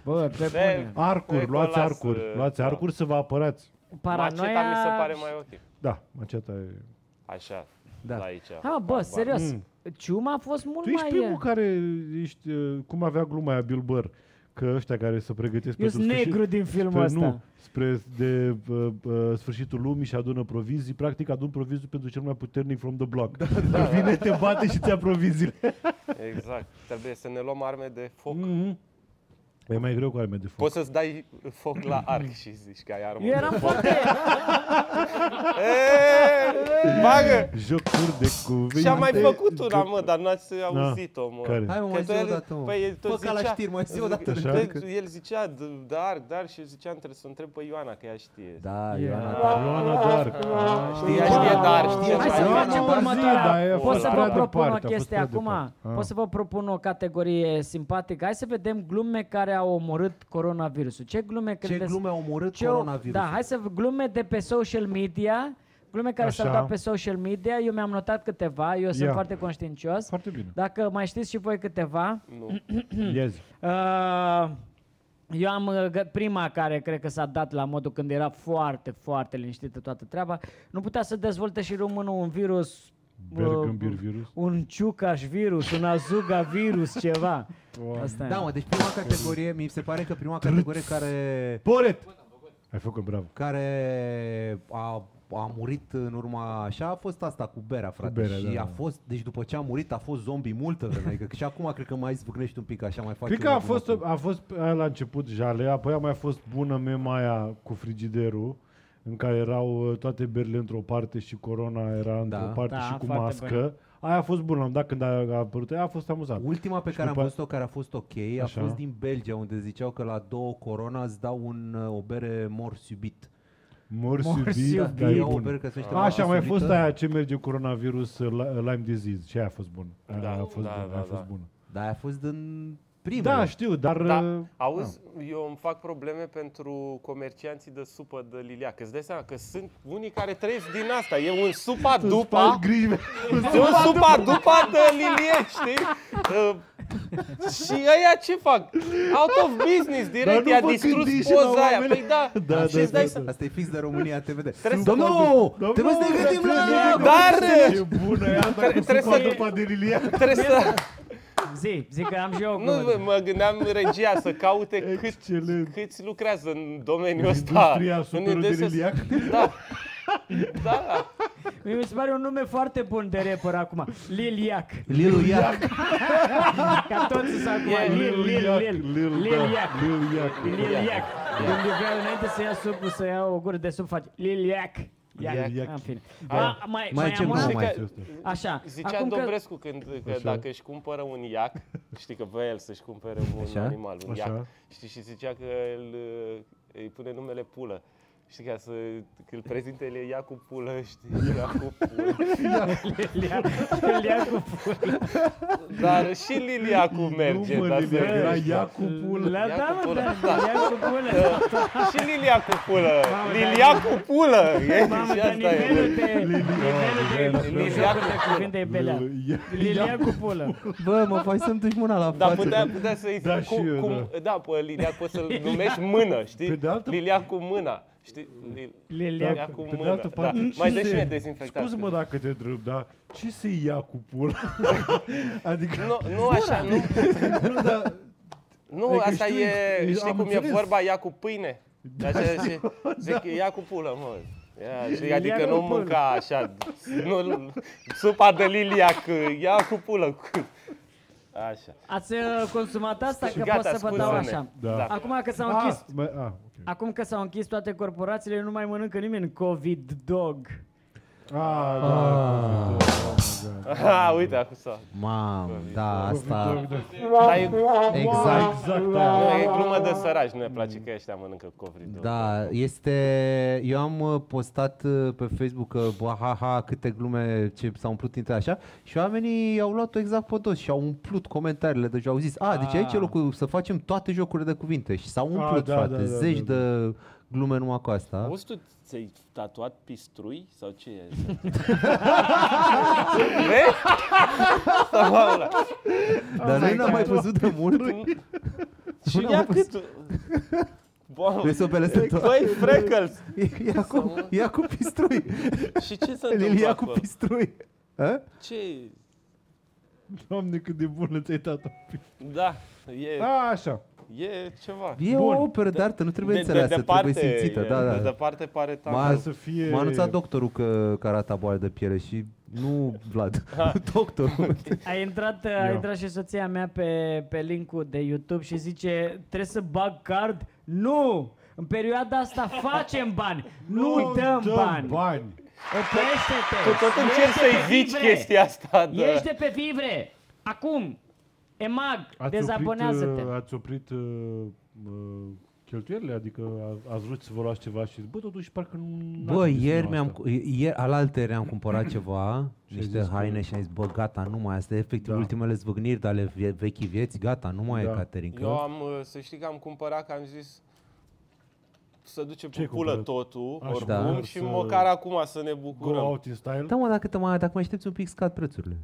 Bă, pe bune. Arcuri, Legolas, luați arcuri, uh, luați da. arcuri să vă apărați. Paranoia... Maceta mi se pare mai ok. Da, maceta e... Așa, Da. la aici. Ha, bă, serios. Mm. Ciuma a fost mult Tu ești mai... primul care ești, uh, cum avea gluma aia Bill Burr, că ăștia care se pregătesc Eu pentru sunt sfârșit, negru din filmul spre, ăsta. nu, spre de uh, uh, sfârșitul lumii și adună provizii, practic adun provizii pentru cel mai puternic from the block. Da, da, Vine, te bate și ți-a proviziile. Exact. Trebuie să ne luăm arme de foc. Mm-hmm. E mai greu cu arme de foc. Poți să-ți dai foc la arc și zici că ai armă Eu eram de foc. foarte... Eee, Bagă! Jocuri de cuvinte. Și am mai făcut una, mă, dar n-ați auzit-o, mă. Care? Hai mă, Că mai zi el- o dată, mă. Păi, el tot Fă ca la zicea- știri, mai zi o dată. Așa? El, el zicea, "D- dar, dar, și eu ziceam, trebuie să o întreb pe Ioana, că ea știe. Da, Yeah. Ioana, Ioana Dark. Știe, ea știe, dar, știe. Hai mai să Ioana. facem Ioana, următoarea. zi, dar e Pot fost să prea vă propun departe, o a fost chestie prea acum? departe. Ah. Pot să vă propun o categorie simpatică? Hai să vedem glume care au omorât coronavirusul. Ce glume Ce credeți? glume au omorât Ce- coronavirusul? Da, hai să glume de pe social media, glume care s-au Așa. dat pe social media. Eu mi-am notat câteva, eu sunt Ia. foarte conștiincios. Foarte bine. Dacă mai știți și voi câteva, Nu. Iezi. Uh, eu am uh, gă- prima care cred că s-a dat la modul când era foarte, foarte liniștită toată treaba. Nu putea să dezvolte și românul un virus, Bergambir uh, virus. un ciucaș virus, un azuga virus, ceva. Asta Da, e. mă, deci prima categorie, mi se pare că prima categorie care, Poret! Ai făcut bravo. care a, a murit în urma așa a fost asta cu berea, frate. berea, și da, a da. fost, deci după ce a murit a fost zombie multă vreme. Adică și acum cred că mai zvâcnești un pic așa, mai faci Cred că un a acum fost, cu- a fost aia la început jale, apoi a mai fost bună mema aia cu frigiderul, în care erau uh, toate berile într-o parte și corona era într-o Da. parte Da, și cu foarte mască. bună. Aia a fost bună, am dat când a, a apărut, aia a fost amuzant. Ultima pe Și care am după- văzut-o care a fost ok a Așa. fost din Belgia unde ziceau că la două corona îți dau un, uh, o bere mor subit. Mor Mor subit, subit. dar e Iau o bun. bere că se numește Așa, a mor mai fost subită. aia ce merge coronavirus, uh, Li- Lyme disease, și aia a fost bun. Aia Da, a fost da, bun, da, aia a fost da. bună. Dar a fost din primele. Da, știu, dar... Da, uh, auzi, eu îmi fac probleme pentru comercianții de supă de liliac. Îți dai seama că sunt unii care trăiesc din asta. E un supa îți dupa, faci griji. e un supa dupa de lilieci, știi? Uh, și ăia ce fac? Out of business, Dar direct, nu i-a vă distrus gândiți și la poza aia. oameni. Păi da, Da, și da, îți dai da, seama. Asta e fix de România TVD. Trebuie să- Domnul, Domnul, trebuie să ne gândim la... Dar E bună aia, dar cu trebuie supa să- după de liliac. trebuie să... Zi, zi că am și eu o Nu, glumă. mă gândeam regia să caute cât, Excelent. câți lucrează în domeniul ăsta. Industria În superul de industria- liliac. Da. Da. Mie mi se pare un nume foarte bun de rapper acum. Liliac. Lilu Iac. Ca toți să acum. E Lil, Lil, Lil. Lil, da, Liliac. Liliac. Liliac. Când vreau înainte să ia supul, să ia o gură de sup, faci Liliac. Iac. Liliac. În fine. Hai. Ba, mai, Mai mai ce am glumă una? mai știu asta. Așa. Zicea acum că- Dobrescu când, că Așa. dacă își cumpără un iac, știi că vrea el să-și cumpere un Așa. animal, un Așa. iac, știi, și zicea că el, uh, îi pune numele Pulă. Știi, ca să îl prezinte el e ia cu pulă, știi, ia cu pulă. Liliac. Liliac cu pulă. Dar și Liliacu merge, Nu mă, dar să Liliac, era gândești. ia cu pulă. La Ia da, cu mă, pulă. da, Da. Liliac cu pulă. Și Liliacu pulă, Mamă, dar- Liliacu pulă, e, Mamă, și dar asta nivelul e. de... Nivelul de... Liliac Jocul de cuvinte e belea. Liliac cu pulă. Bă, mă faci să-mi duci mâna la Dar față. putea, putea să-i Da, cum, și eu, cum, da. pe Liliac poți să-l numești mână, știi? Pe de altă- Liliac cu mâna. Știi? Li- Lilia ia cu Pe de mână. altă Da. parte, Mai ce dă și se- mie dezinfectant. Scuze-mă dacă te întreb, dar ce se ia cu pula? adică... Nu, nu așa, nu, Nu, dar... nu Adică asta știu, e, știi am cum e înțeles. vorba, ia cu pâine? Așa, și, zic, ia cu pulă, mă. Ia, și, adică Ia cu nu pulă. mânca așa, nu, supa de liliac, ia cu pulă. Cu... Așa. Ați uh, consumat asta? Și Că gata, pot să vă dau scuze-ne. așa. Da. Acum că s-au Ah, închis, mă, ah, ok. acum că s-au închis toate corporațiile, nu mai mănâncă nimeni COVID dog. Ah, da, da, Aha, uite, acum s-a. Mam, da, asta... Dar e, Exact. Exact, nu, da. e glumă de săraci, nu ne place că ăștia mănâncă covric. Da, este... Eu am uh, postat uh, pe Facebook că, bă, ha, ha, câte glume ce s-au umplut între așa și oamenii au luat-o exact pe dos și au umplut comentariile deja, au zis, a, deci aici e locul să facem toate jocurile de cuvinte și s-au umplut, da, frate, da, da, zeci da, de glume numai cu asta. Auzi tu, ți-ai tatuat pistrui sau ce e? Vezi? Sau ăla? Dar noi n-am mai văzut de mult. Și ia cât... Bă, Vezi o belestă Băi, freckles! Ia cu, ia cu pistrui. Și ce se Lili întâmplă ia cu acolo? pistrui. A? Ce? Doamne, cât de bună ți-ai tatu. Da, e, A, așa. e ceva. E Bun. o operă de artă, nu trebuie De, de înțeleasă, departe, trebuie simțită. e, Da, da. de departe pare M-a- tare. Să fie... M-a anunțat doctorul că, că arată boală de piele și nu Vlad, doctorul. A intrat, a intrat și soția mea pe, pe linkul de YouTube și zice trebuie să bag card? Nu! În perioada asta facem bani, nu, dăm, bani. bani. Oprește-te! Tu tot încerci Ieși de să-i pe zici vivre! chestia asta. Da. Ieși de pe vivre! Acum! Emag, Ați dezabonează-te! oprit, uh, ați oprit uh, uh, cheltuielile? Adică a- ați vrut să vă luați ceva și bă, totuși parcă nu... n-ați Bă, gândit ieri la mi-am, asta. cu- ieri, alaltere am cumpărat ceva, Și ai niște zis că- haine și am zis, bă, gata, nu mai, asta e efectiv Da. ultimele zvâgniri de ale vie- vechii vieți, gata, nu mai Da. e catering. Eu am, uh, să știi că am cumpărat, că am zis să ducem Ce ai pe pulă cumpărat? totul, Așa, oricum, da. și Să- măcar acum să ne Go bucurăm. out in style? Da, mă, dacă, te mai, dacă mai aștepți un pic, scad prețurile.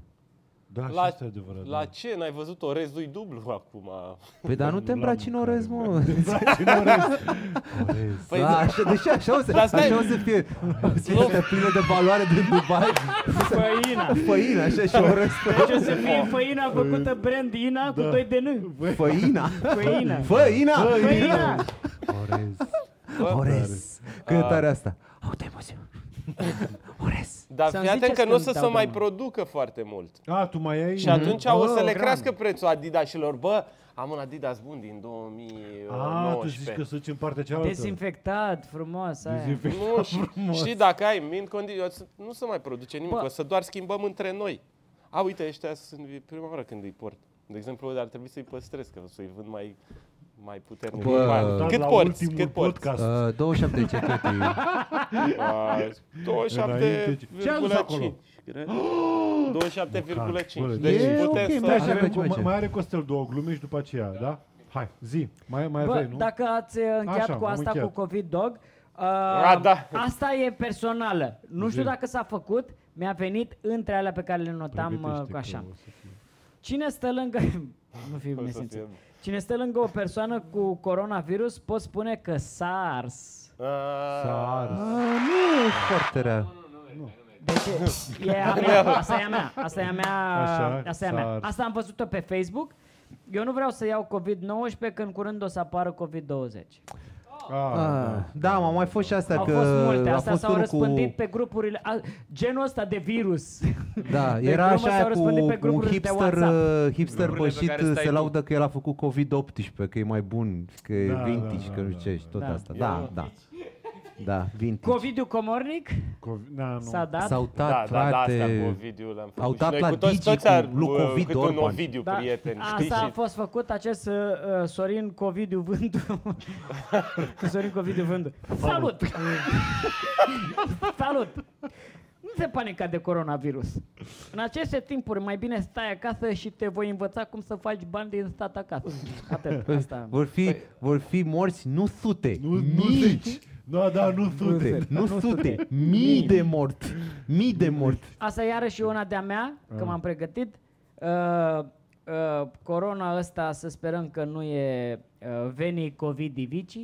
Da, și La- asta e adevărat. La da. ce? N-ai văzut orezul dublu acum? Păi, dar nu te La îmbraci în mâncare, orez, mă. mă. Orez. Păi, da, așa, deși așa o să, Dar stai- așa o să fie, o să fie plină de valoare din Dubai, Făina! făină, așa și orez. Deci o să fie făina făcută brand Ina cu Da. 2 de N. Făina, Făina! făina, Făina! Orez. Orez. Cât e tare asta? Auto emoție. Orez. Dar Să-mi fii atent ziceți că nu o când să se dau mai drumul. producă foarte mult. A, tu mai ai? Și atunci o să Oh, le gran. crească prețul Adidasilor. Bă, am un Adidas bun din A, tu 2019. zici că să duci în partea cealaltă. Dezinfectat, frumos, aia. Dezinfectat Nu, și, frumos. știi, dacă ai mint condiții, o să- nu se mai produce nimic, Bă. o să doar schimbăm între noi. A, uite, ăștia sunt e prima oară când îi port. De exemplu, ar trebui să-i păstrez, că o să-i vând mai, mai puternic. Bă, Bani. Dar cât la porți? ultimul Cât porți? podcast. Uh, 27 cecheti. Uh, 27,5. cred. 27,5. Bă, Deci e putem ok, să... mă, Hai, Așa și că avem, ce mai, facem? mai are Costel două glume și după aceea, da? Hai, zi. Mai, mai Bă, aveai, nu? dacă ați uh, încheiat Așa, cu am asta încheiat. cu COVID Dog, uh, A, da. asta e personală. Nu știu Zi. dacă s-a făcut, mi-a venit între alea pe care le notam uh, Pregătește cu așa. că o să fie. Cine stă lângă... nu fiu O să nesimțit. Fie- Cine stă lângă o persoană cu coronavirus, pot spune că SARS. Ah, SARS. Uh, nu e foarte rea. Deci e a mea, asta e a mea, asta e a mea, Așa, asta e a mea. SARS. Asta am văzut-o pe Facebook. Eu nu vreau să iau COVID-19, că în curând o să apară COVID-20. Ah, Ah, da. da, m-au mai fost și astea Au că fost multe, a astea fost s-au unul răspândit cu... pe grupurile, a, genul ăsta de virus. Da, pe era glumă așa s-au cu răspândit pe un grupurile de hipster, WhatsApp. uh, hipster Grupurile pe bășit care stai se tu. laudă că el a făcut COVID-18, că e mai bun, că e Da, vintage, da, că nu da, știu ce și tot da. asta. Da, da. Da, vintage. Covidiu Comornic Covid, na, nu. s-a dat. S-au Da, dat, da, da, astea cu frate. Ovidiu le-am făcut. Au Și dat noi la cu toți, Digi toți cu ar, lui uh, Covid câte un Orban. Ovidiu, Da, prieten, știți? asta a Și fost făcut acest uh, uh, Sorin Covidiu Vându. Sorin Covidiu Vându. Salut! Salut! Nu te panica de coronavirus. În aceste timpuri mai bine stai acasă și te voi învăța cum să faci bani din stat acasă. Atât. Asta. Vor fi, vor fi morți, nu sute, Nu, nu mii. Zici. Da, da, nu sute. Nu sute, mii de morți. Mii de morți. Asta iarăși e una de-a mea, că m-am pregătit. Uh, uh, corona ăsta să sperăm că nu e uh, veni covid vici.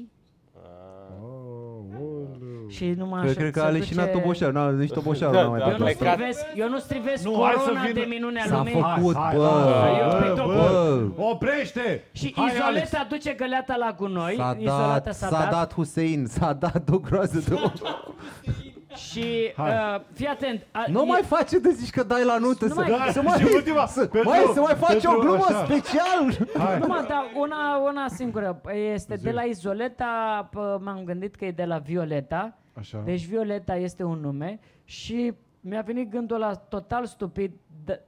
Oh, oh. și numai Cred, așa cred că se a leșinat duce- Toboșar, n-a, nici Toboșarul Da, n-a mai da, Eu dat nu plecat. asta. strivesc, eu nu strivesc Nu, hai să corona vină- de minunea S-a lumii. făcut, Hai, bă! hai, Eu pe bă, top- bă, Bă! Oprește! Și Hai, Alex. izoleta duce găleata la gunoi, S-a izolata dat, s-a, s-a dat Hussein, s-a dat o groază de și Hai. uh, fii atent. A, Nu e- mai face de zici că dai la nută Nu să, mai- Da, să mai, și ultima, să, pentru- mai, să mai faci pentru o glumă așa. special. Hai. Numai, dar una, una singură. Este de la Izoleta, pă, m-am gândit că e de la Violeta. Așa. Deci Violeta este un nume și mi-a venit gândul la total stupid. d-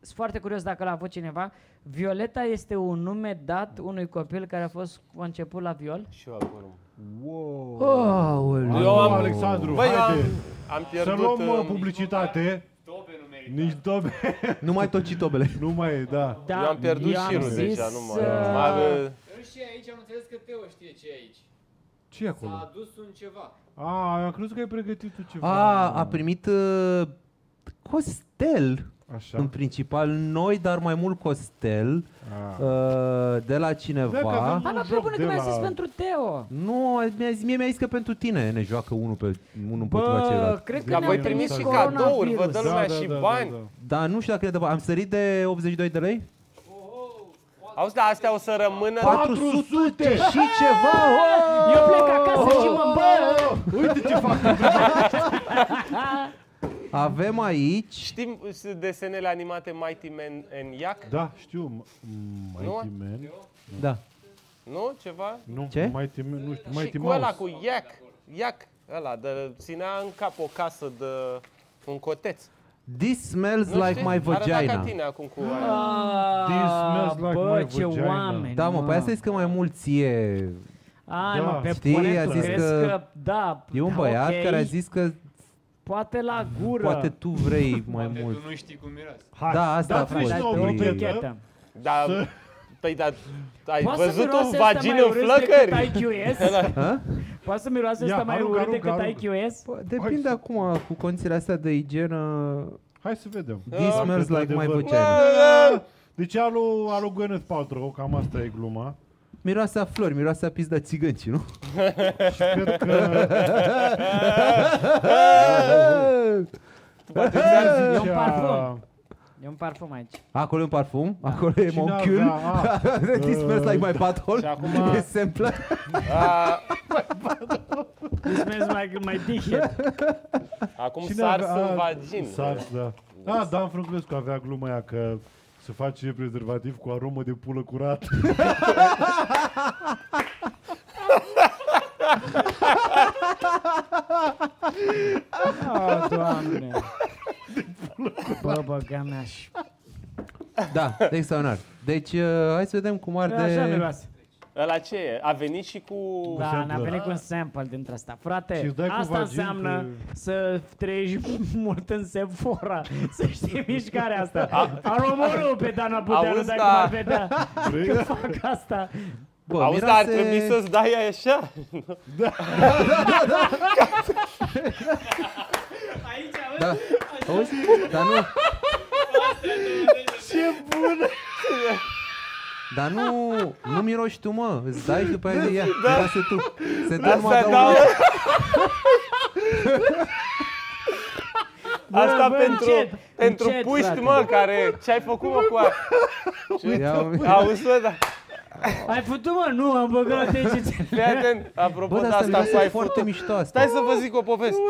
Sunt foarte curios dacă l-a avut cineva. Violeta este un nume dat unui copil care a fost conceput la viol. Și eu acolo. Oh, Eu am- Alexandru, Băi, eu am, haide. am Să pierdut... luăm uh, um, publicitate. Tobe nu merită. Nici dobe. Nu mai tot citobele. nu mai e, da. Da, eu am pierdut eu am șirul zis, deja, nu mai... uh, mai Și aici am înțeles că Teo știe ce e aici. ce e acolo? S-a adus un ceva. A, am crezut că ai pregătit tu ceva. A, a primit uh, Costel, Așa. în principal noi, dar mai mult Costel, A. uh, de la Da, că cineva. avem- Hai, mă, Un pe joc bune de că mi-a la- zis pentru Teo. Nu, mi-a zis, mie mi-a zis că pentru tine ne joacă unul pe unul împotriva Bă, celălalt. cred că Dar ne-am voi trimis primiți și coronavirus. cadouri, vă dă lumea și bani. Dar nu știu dacă ne dă bani. Am sărit de 82 de lei? Auzi, dar astea o să rămână... 400 și ceva! Oh! Eu plec acasă și mă bă. Uite ce fac. Avem aici Știm desenele animate Mighty Man and Yak? Da, știu. m- m- Mighty Man. Da. Nu? Ceva? Nu, Ce? Mighty Man, nu știu, și Mighty cu Mouse. ăla, cu Yak. Yak, ăla, de, ținea în cap o casă de un coteț. This smells Nu like știi? my Arăta ca vagina. tine acum cu aia. This smells Ah, like Bă, my ce vagina. oameni, Da, mă, mă. pe asta zic că mai mult ție. Ai, Da. mă, pe Știi, bune, a tu zis crezi că- că, da, E un da, băiat ok, care a zis că Poate la gură. poate tu vrei mai Poate mult. tu nu știi cum miroase. Hai, Da, asta a dați-mi fost. și Da, nouă pe o brichetă. brichetă. Dar, păi, dar ai Poate să văzut miroase un ăsta vagin mai în urât flăcări? decât IQS? Ha? Poate să miroase Ia, ăsta mai aruncă, urât aruncă, decât aruncă. IQS? Bă, Depinde acum cu condițiile astea de igienă. Hai să vedem. This smells like my Într-adevăr. vagina. Deci alu, alu Gwyneth Paltrow, cam asta e gluma. Miroase a flori, miroase a pizda țigănci, nu? Și cred că... Poate E un parfum. E un parfum aici. Acolo e un parfum, acolo e Cine moncul. avea- a, This smells like my butthole. Și acum- E sample. A, This smells like my dickhead. acum Cine sars avea- în a, vagin. Sars, da. Ah, Dan Frânculescu avea gluma aia că se face prezervativ cu aromă de pulă curată. Oh, doamne. Bă, băga mea și... Da, extraordinar. Deci, uh, hai să vedem cum Așa arde... miroase. Ăla ce e? A venit și cu... Da, sample. ne-a venit cu un sample dintre asta. Și Frate, îți dai cu asta vagin înseamnă pe- să trăiești mult în Sephora. Să știi mișcarea asta. Aromorul pe Dana Puteanu, Auzi, dacă da. m-ar vedea Vrei? că fac asta. Bă, Auzi, dar ar miroase- trebui să-ți dai așa. Da. Auzi? Dar nu... Ce bună! Dar nu, nu miroși tu, mă. Îți dai și după aia zi, ia, miroase tu. Se dă numai Asta dau dau... Bă, Asta bă, pentru, încet, pentru încet, puști, frate. mă, care... Ce-ai făcut, mă, cu aia? Ia, uite. Auzi, bă, da. Ai făcut, mă? Nu, am băgat degetele. Fii atent, apropo Bă, de dar asta asta cu miroase ai foarte făcut. mișto asta. Stai să vă zic o poveste.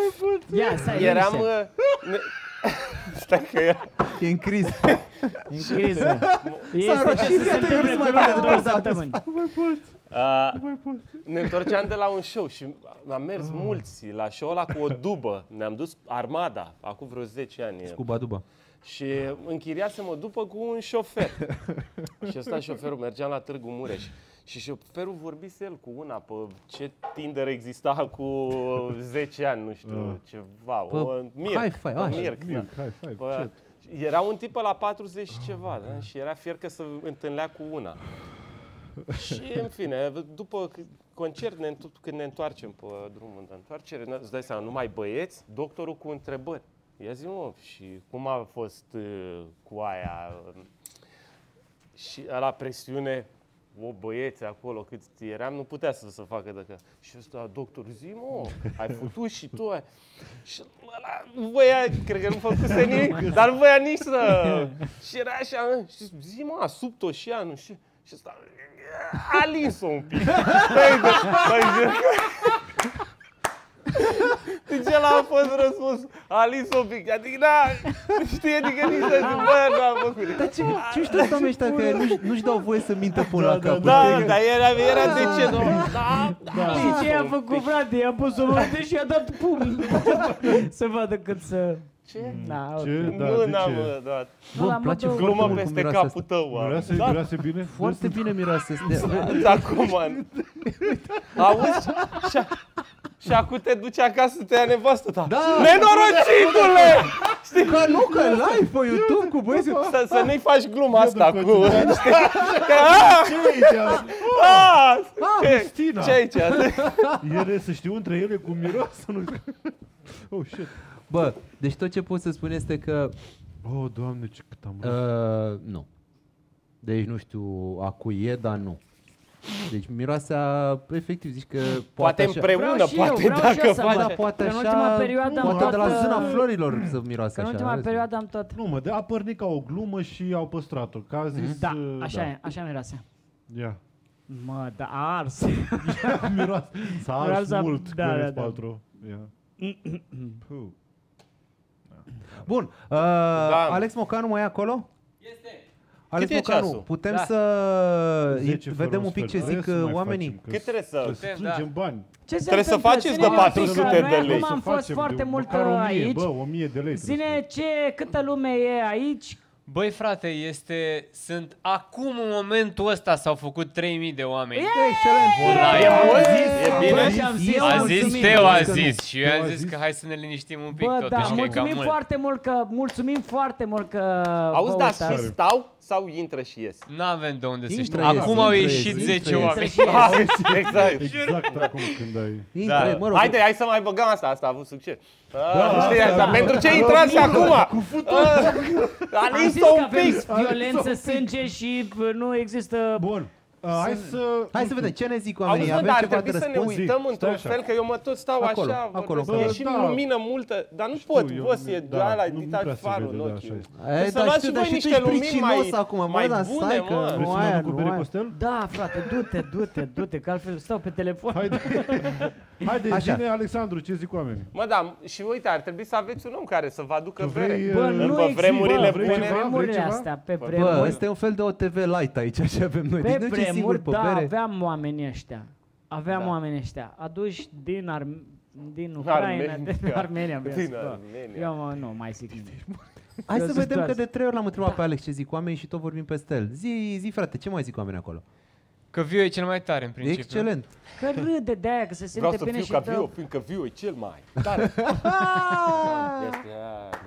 Ia, stai, Eram... liniște. uh, ne- Stai că era... E în criză. În criză. Este roșit, ce se iată, întâmplă nu cu mai mine vede în de două data săptămâni. Uh, ne întorceam de la un show și am mers mulți la show ăla cu o dubă. Ne-am dus armada, acum vreo 10 ani. Cuba duba. Și închiriasem o după cu un șofer. și ăsta șoferul mergeam la Târgu Mureș. Și șoferul vorbise el cu una pe ce Tinder exista cu 10 ani, nu știu, ceva. Pe o Mirc, hi-fi, pe așa. Mirc, da. Mirc, hai, hai, Bă, ce? era un tip pe la 40 și ceva, da? și era fier că se întâlnea cu una. și, în fine, după c- concert, ne, înto- când ne întoarcem pe drumul de întoarcere, ne- îți dai seama, numai băieți, doctorul cu întrebări. Ia zi, mă, și cum a fost uh, cu aia? uh, Și la presiune, o băieți acolo cât eram, nu putea să se facă dacă. Și ăsta, doctor, zi mă, ai făcut și tu ai. Și ăla nu voia, cred că nu făcuse nimic, dar nu voia nici să... Și era așa, și zi mă, a subt-o și ea, nu știu. Și ăsta, a lins-o un pic. Păi, păi, deci ăla a fost răspuns, a lins un pic, adică da, știe, adică nici să zic, bă, nu am făcut. Dar ce, ce știu oamenii ăștia că nu-și, nu-și dau voie să mintă până la capăt? Da, dar era, era de ce, nu? Da, da. Și ce a făcut, frate? I-a pus o roate și i-a dat pum. să vadă cât să... Ce? Da, Ce? Da, nu, de n-am ce? dat. Nu, Bă, la îmi place modul- foarte Glumă mult cum peste miroase capul asta. tău. am. Miroase, Da, miroase bine? Foarte bine miroase. da, acum. Auzi? Și, și acum te duci acasă să te ia nevastă ta. Da. Nenorocitule! Știi că nu, că live pe YouTube cu băieții. Să, să nu-i faci gluma asta dă cu... coțină. Știi? Că, a, Ce e aici? a, ce- Cristina. Ce aici? Ele să știu între ele cum miroase, nu? Oh, shit. Bă, deci tot ce pot să spun este că Oh, doamne, ce cât am râs. uh, nu. Deci nu știu a cui e, dar nu. Deci miroase a, efectiv, zici că Poate poate așa, împreună, Vreau și eu, poate vreau și dacă eu să faci... văd. da, poate Că așa, în ultima perioadă am poate tot, de la zâna uh, florilor să miroase Că în așa. ultima vezi? perioadă am tot... Nu, mă, de a pornit ca o glumă și au păstrat-o. Că a zis... Da, uh, așa da. e, așa miroase. Ia. Mă, da, a ars. Miroase. S-a ars Miroase a- mult, da, Gwyneth da, da. Paltrow. Ia. Puh. Bun, uh, Alex Mocanu mai e acolo? Este. Alex Cât e Mocanu, ceasul? putem Da. să 10 fără vedem un pic ce sfert. zic Trebuie să uh, mai oamenii? facem, că Cât trebuie să... Trebuie să Putem, strângem bani. Ce se Trebuie să întâmplă? faceți Ține-ne de un pic, 400 că de noi lei. Acum am Să fost facem foarte de- mult măcar 1000, aici. Bă, 1000 de lei. trebuie Zine ce, câtă lume e aici? Băi frate, este, sunt acum în momentul ăsta s-au făcut 3000 de oameni. Excelent! Online. E mult? zis, E bine? bă, și-am zis, A mulțumim. zis Teo, a Că nu. zis și eu Teo am a zis zis. că hai să ne liniștim un pic Bă, totuși, da, că e cam mulțumim mult. foarte mult că, mulțumim foarte mult că Auzi, vă da, uitați. și stau sau intră și ies? N-avem de unde să Intră, știm. ies, Acum au intră, ieșit ies, 10 intră, ies. oameni. exact. Exact acum când ai... Intre, Da. mă rog, Haide, hai să mai băgăm asta, asta a avut succes. Ah, Da, știi da, asta, da. pentru ce intrați acum? Ah, A Am lins zis un că avem pic. violență, sânge și bă, nu există... Bun. Uh, hai să... hai să vedem ce ne zic oamenii. Auzi, bă, Avem dar ar ceva de trebui să ne răspuns? uităm Zi, într-un stai așa. fel, că eu mă tot stau Acolo, așa, acolo, vorbesc, bă, e și da. lumină multă, dar nu Știu, pot, eu- bă, să e da, doar la nu- nu editat prea se farul vede, în da, ochi. așa e. E, Să dar luați știu, și dar voi și tu niște ești lumini pricinos mai- acum, mă, mai dar bune, stai că mă. Vrei nu să mă aia, duc cu nu bere aia. Costel? Da, frate, du-te, du-te, du-te, că altfel stau pe telefon. Haide, haide Așa. zine Alexandru, ce zic oamenii? Mă, da, și uite, ar trebui să aveți un om care să vă aducă Tu vrei, bere. Bă, uh, nu După există, vremurile bă, bune. pe Vrei ceva? vremurile Vrei ceva? astea, pe Bă, Bă, vremuri. este un fel de OTV light aici ce avem noi. Pe Deci duce singur vremuri, pe da, bere. aveam oamenii ăștia. Aveam Da. oamenii ăștia. Aduși din, Ar- din Ucraina, Armenia. din Armenia. vreau Din să spun. Armenia. Eu mă, nu mai zic nimic. Hai Eu să sunt vedem doar- că de trei ori l-am întrebat pe Alex ce zic oamenii și tot vorbim peste el. Zi, zi frate, ce mai zic oamenii acolo? Că viu e cel mai tare în principiu. Excelent. Că râde de aia, că se Vreau simte să bine fiu și ca dă... viu, fiindcă viu e cel mai tare. Este, a, da.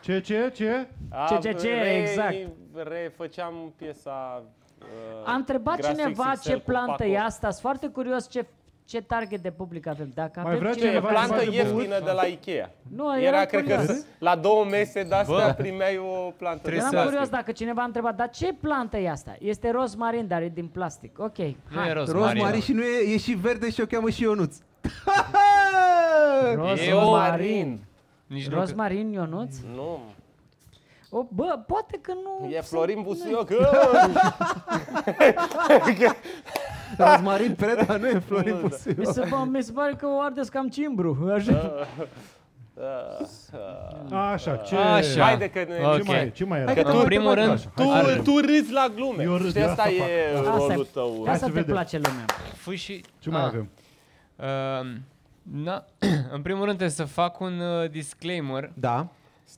Ce, ce, ce? A, Ce, ce, ce, exact. Refăceam piesa uh, A întrebat Graphics cineva XL ce cu plantă Paco. e asta. Sunt foarte curios ce, ce target de public avem. Dacă Mai avem vrea Ce, e cineva... cineva plantă ceva de ieftină băut? de la Ikea. Nu, Era, eram cred că, curios. s- la două mese de-astea Da. primeai o plantă. de Trebuie Eram să- plastic. curios dacă cineva a întrebat, dar ce plantă e asta? Este rozmarin, dar e din plastic. Ok, Nu e hai. rozmarin. Rozmarin și nu e, e și verde și o cheamă și Ionuț. E o- Rozmarin. Nici nu, Rozmarin, Ionuț? Nu, O, bă, poate că nu... e sunt- Florin Busuioc. Rozmarin Preda nu e Florin Nu, da. Pusiu. Mi se, bă, mi se pare că o ardeți cam cimbru. Așa. Așa, ce... Așa. Haide că ne... Ok. Ce mai, ce mai era? Hai că Că te-am în primul întrebat rând, așa. Tu, Are. tu râzi la glume. Eu râd, și eu asta asta e fac. Asta rolul e. tău. Asta să te vedem. place lumea. Fui și... Ce mai Ah. avem? Uh, na, în primul rând trebuie să fac un uh, disclaimer Da.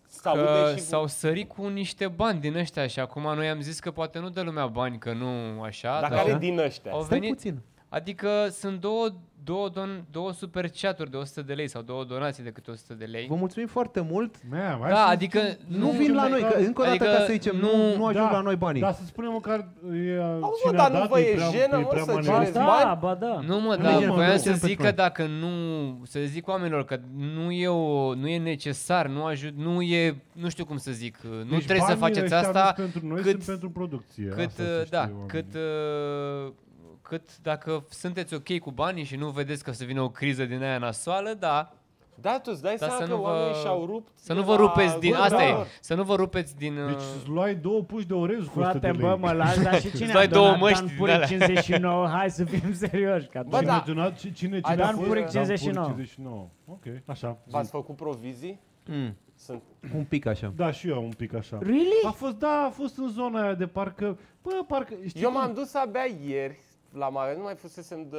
Să aude că și s-au sărit cu niște bani din ăștia și acum noi am zis că poate nu dă lumea bani, că nu așa, Dar dar care din ăștia? au Stai venit, puțin. Adică sunt două, două, don, două super chaturi de 100 de lei sau două donații de câte 100 de lei. Vă mulțumim foarte mult. Man, hai Da, să adică zicem- nu Nu vin la noi, că, încă o dată Adică ca să zicem, nu, nu- nu ajung Da, la noi banii. Dar să spunem măcar e, Auzi, cine mă, a dar nu dat, vă e prea, jenă, e mă, prea să manevră. cereți Da, bani? ba da. Nu mă, Nu dar e, mă, voiam nu să țin zic pentru că noi. dacă nu, să zic oamenilor că nu e, o, nu e necesar, nu, ajut, nu e, nu știu cum să zic, nu Deci trebuie să banii faceți ăștia asta nu-s pentru noi, cât- sunt pentru producție. cât, Asta să știe da, oamenii. cât, uh, cât dacă sunteți ok cu banii și nu vedeți că o să vină o criză din aia nasoală, da, Da, tu îți dai Dar seama să că nu vă- oamenii și-au rupt să de nu vă la rupeți din, gură asta e, lor. să nu vă rupeți din... Deci uh, îți luai două puși de orez cu 100 Frate, de lei. bă, mă lași, dar și cine Îți a dai două donat măști Dan din Puric alea. 59? Hai să fim serioși. Că Bă, Cine da. a donat? Cine, cine, Ai cine Dan a fost? Puric Dan 59. 59. Ok, așa. V-ați făcut provizii? Mm, Sunt un pic așa. Da, și eu un pic așa. Really? A fost, da, a fost în zona aia de parcă, bă, parcă, știi Eu cum? m-am dus abia ieri la magazin, nu mai fusesem de...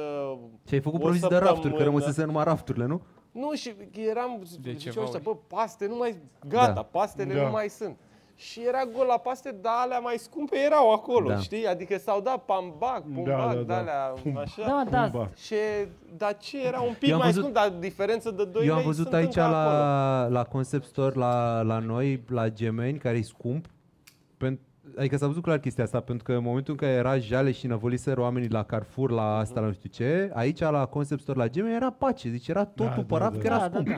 Și ai făcut o provizii de rafturi, că săptămână. rămăsese numai rafturile, nu? Nu, și eram, De ziceau ceva ăștia, ori. bă, paste nu mai, gata, Da. pastele Da. nu mai sunt. Și era gol la paste, dar alea mai scumpe erau acolo, Da. știi? Adică s-au dat pambac, pumbac, da, da. de-alea, așa. Da, da. Bumba. Și, dar ce era un pic Eu am mai văzut- scump, dar diferență de 2 Eu am lei văzut sunt aici încă acolo. la, la Concept Store, la, la noi, la Gemeni, care e scump. Pen, adică s-a văzut clar chestia asta, pentru că în momentul în care era jale și năvăliseră oamenii la Carrefour, la asta, la nu știu ce, aici la Concept Store, la Gemeni, era pace. Deci era totul Da, pe da, raft, da, că era da. scump.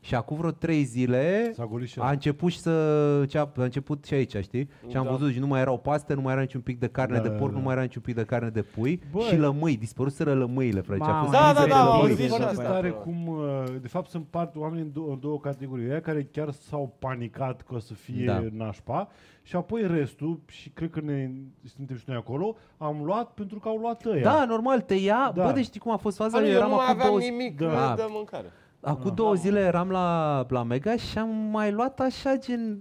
Și acum vreo trei zile S-a golit și a ăla. început și să ce a, a început și aici, știi? Și am Da. văzut, și nu mai erau paste, nu mai era niciun pic de carne Da, de da, porc, da. nu mai era niciun pic de carne de pui Băi. și lămâi, dispăruseră lămâile, frate. A Mamă. fost Da, criză da, de da, am lămâi. auzit E și foarte asta tare acolo. cum, uh, de fapt, sunt part, oameni în două, în două categorii. Aia care chiar s-au panicat că o să fie Da. nașpa și apoi restul, și cred că ne suntem și noi acolo, am luat pentru că au luat ăia. Da, normal, te ia. Da. Bă, deci știi cum a fost faza? A, nu, eu eram nu mai acum aveam două, nimic Da. de mâncare. Acum două zile eram la, la Mega și am mai luat așa gen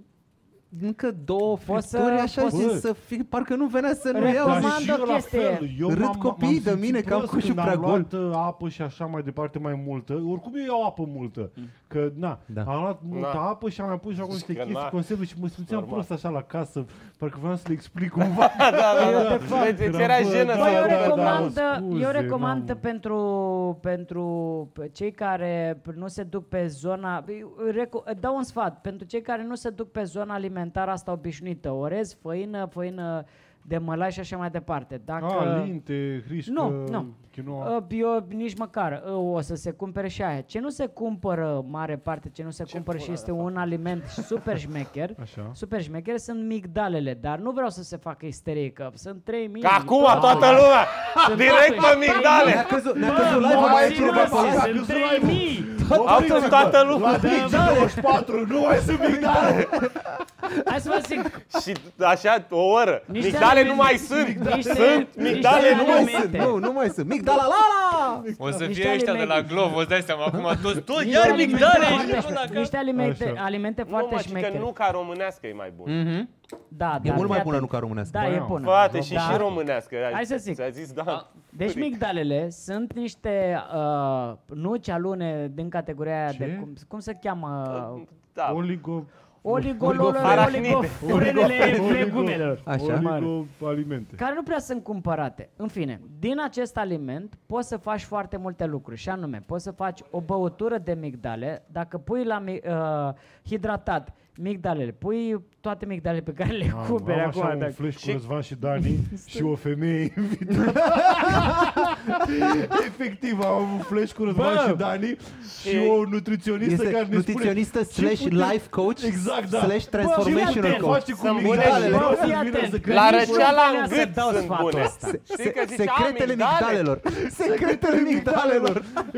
încă două Poți să- fripturi așa poți gen să- să fie, parcă nu venea să nu Recomand iau. Dar Recomand și o eu la chestie. fel. Eu Râd m-am- copiii m-am de simțit mine că am prost coșul când prea am gol. luat uh, apă și așa mai departe mai multă. Oricum eu iau apă multă. Că, na, Da. am luat multă Na. apă și am mai pus și acolo niște Că chestii, na. conserve și mă simțeam Normal. prost așa la casă. Parcă vreau să le explic cumva. Da, da, Eu da. de fapt- Deci îți Eram, era bă, jenă da, Bă, să eu da, da, recomand, scuze, eu recomand n-am- pentru, pentru cei care nu se duc pe zona, reco- dau un sfat, pentru cei care nu se duc pe zona alimentară asta obișnuită, orez, făină, făină de mălai și așa mai departe. Dacă, A, linte, hrișcă, Nu, nu. quinoa. Uh, Eu nici măcar uh, o să se cumpere și aia. Ce nu se cumpără mare parte, ce nu se cumpără și pula este un aliment super șmecher, Așa. super șmecher sunt migdalele, dar nu vreau să se facă isterie, că sunt 3000. Că acum toată lumea, direct pe Ne-a migdale. căzut, ne-a căzut live mai mai ține, cineva mă, pe live. să- Sunt 3000! Auzi, toată lumea. La Digi24, nu mai sunt migdale! Hai să vă zic, Și așa o oră. Niște Migdale nu alimente- mai sunt. niște- Sunt niște migdale nu mai alimente. sunt. Nu, nu mai sunt. Migdala la la! O să Niște fie ăștia de la alimente. Glovo, îți dai seama, acum toți, tu, niște iar alimente migdale, foarte și șmechere. până Niște alimente, Așa. alimente Nu, foarte mă, ci că șmechere. nu ca românească e mai bun. Mhm. Da, E da, mult mai fii bună atent. nu ca românească. Da, e Bă, bună. Poate și Da. și românească. Hai să zic. Ți-a zis, da. Deci migdalele sunt niște uh, nuci alune din categoria aia Ce? de cum, cum se cheamă Da. Oligo... oligolole, Arachnide. oligofrenele legumelor. Așa. Oligo-alimente. Care nu prea sunt cumpărate. În fine, din acest aliment poți să faci foarte multe lucruri și anume, poți să faci o băutură de migdale, dacă pui la mi- uh, hidratat migdalele, pui toate migdalele pe care le Am, cumperi am așa acum. un dacă- flash cu Și- Răzvan și Dani și o femeie invitată. Efectiv, am un flash cu Răzvan Bă! și Dani și o nutriționistă Este care ne nutriționistă spune slash ce putem- life coach Exact, da. slash Bă, transformational fii atent, coach. face cu Sunt bune migdalele. și- Bă, să fii vină atent. să Că La nici răceala nu în vreau să gât dau sunt sfatul bune. ăsta. Știi că zici, Secretele "A, migdale". migdalelor. Secretele migdalelor.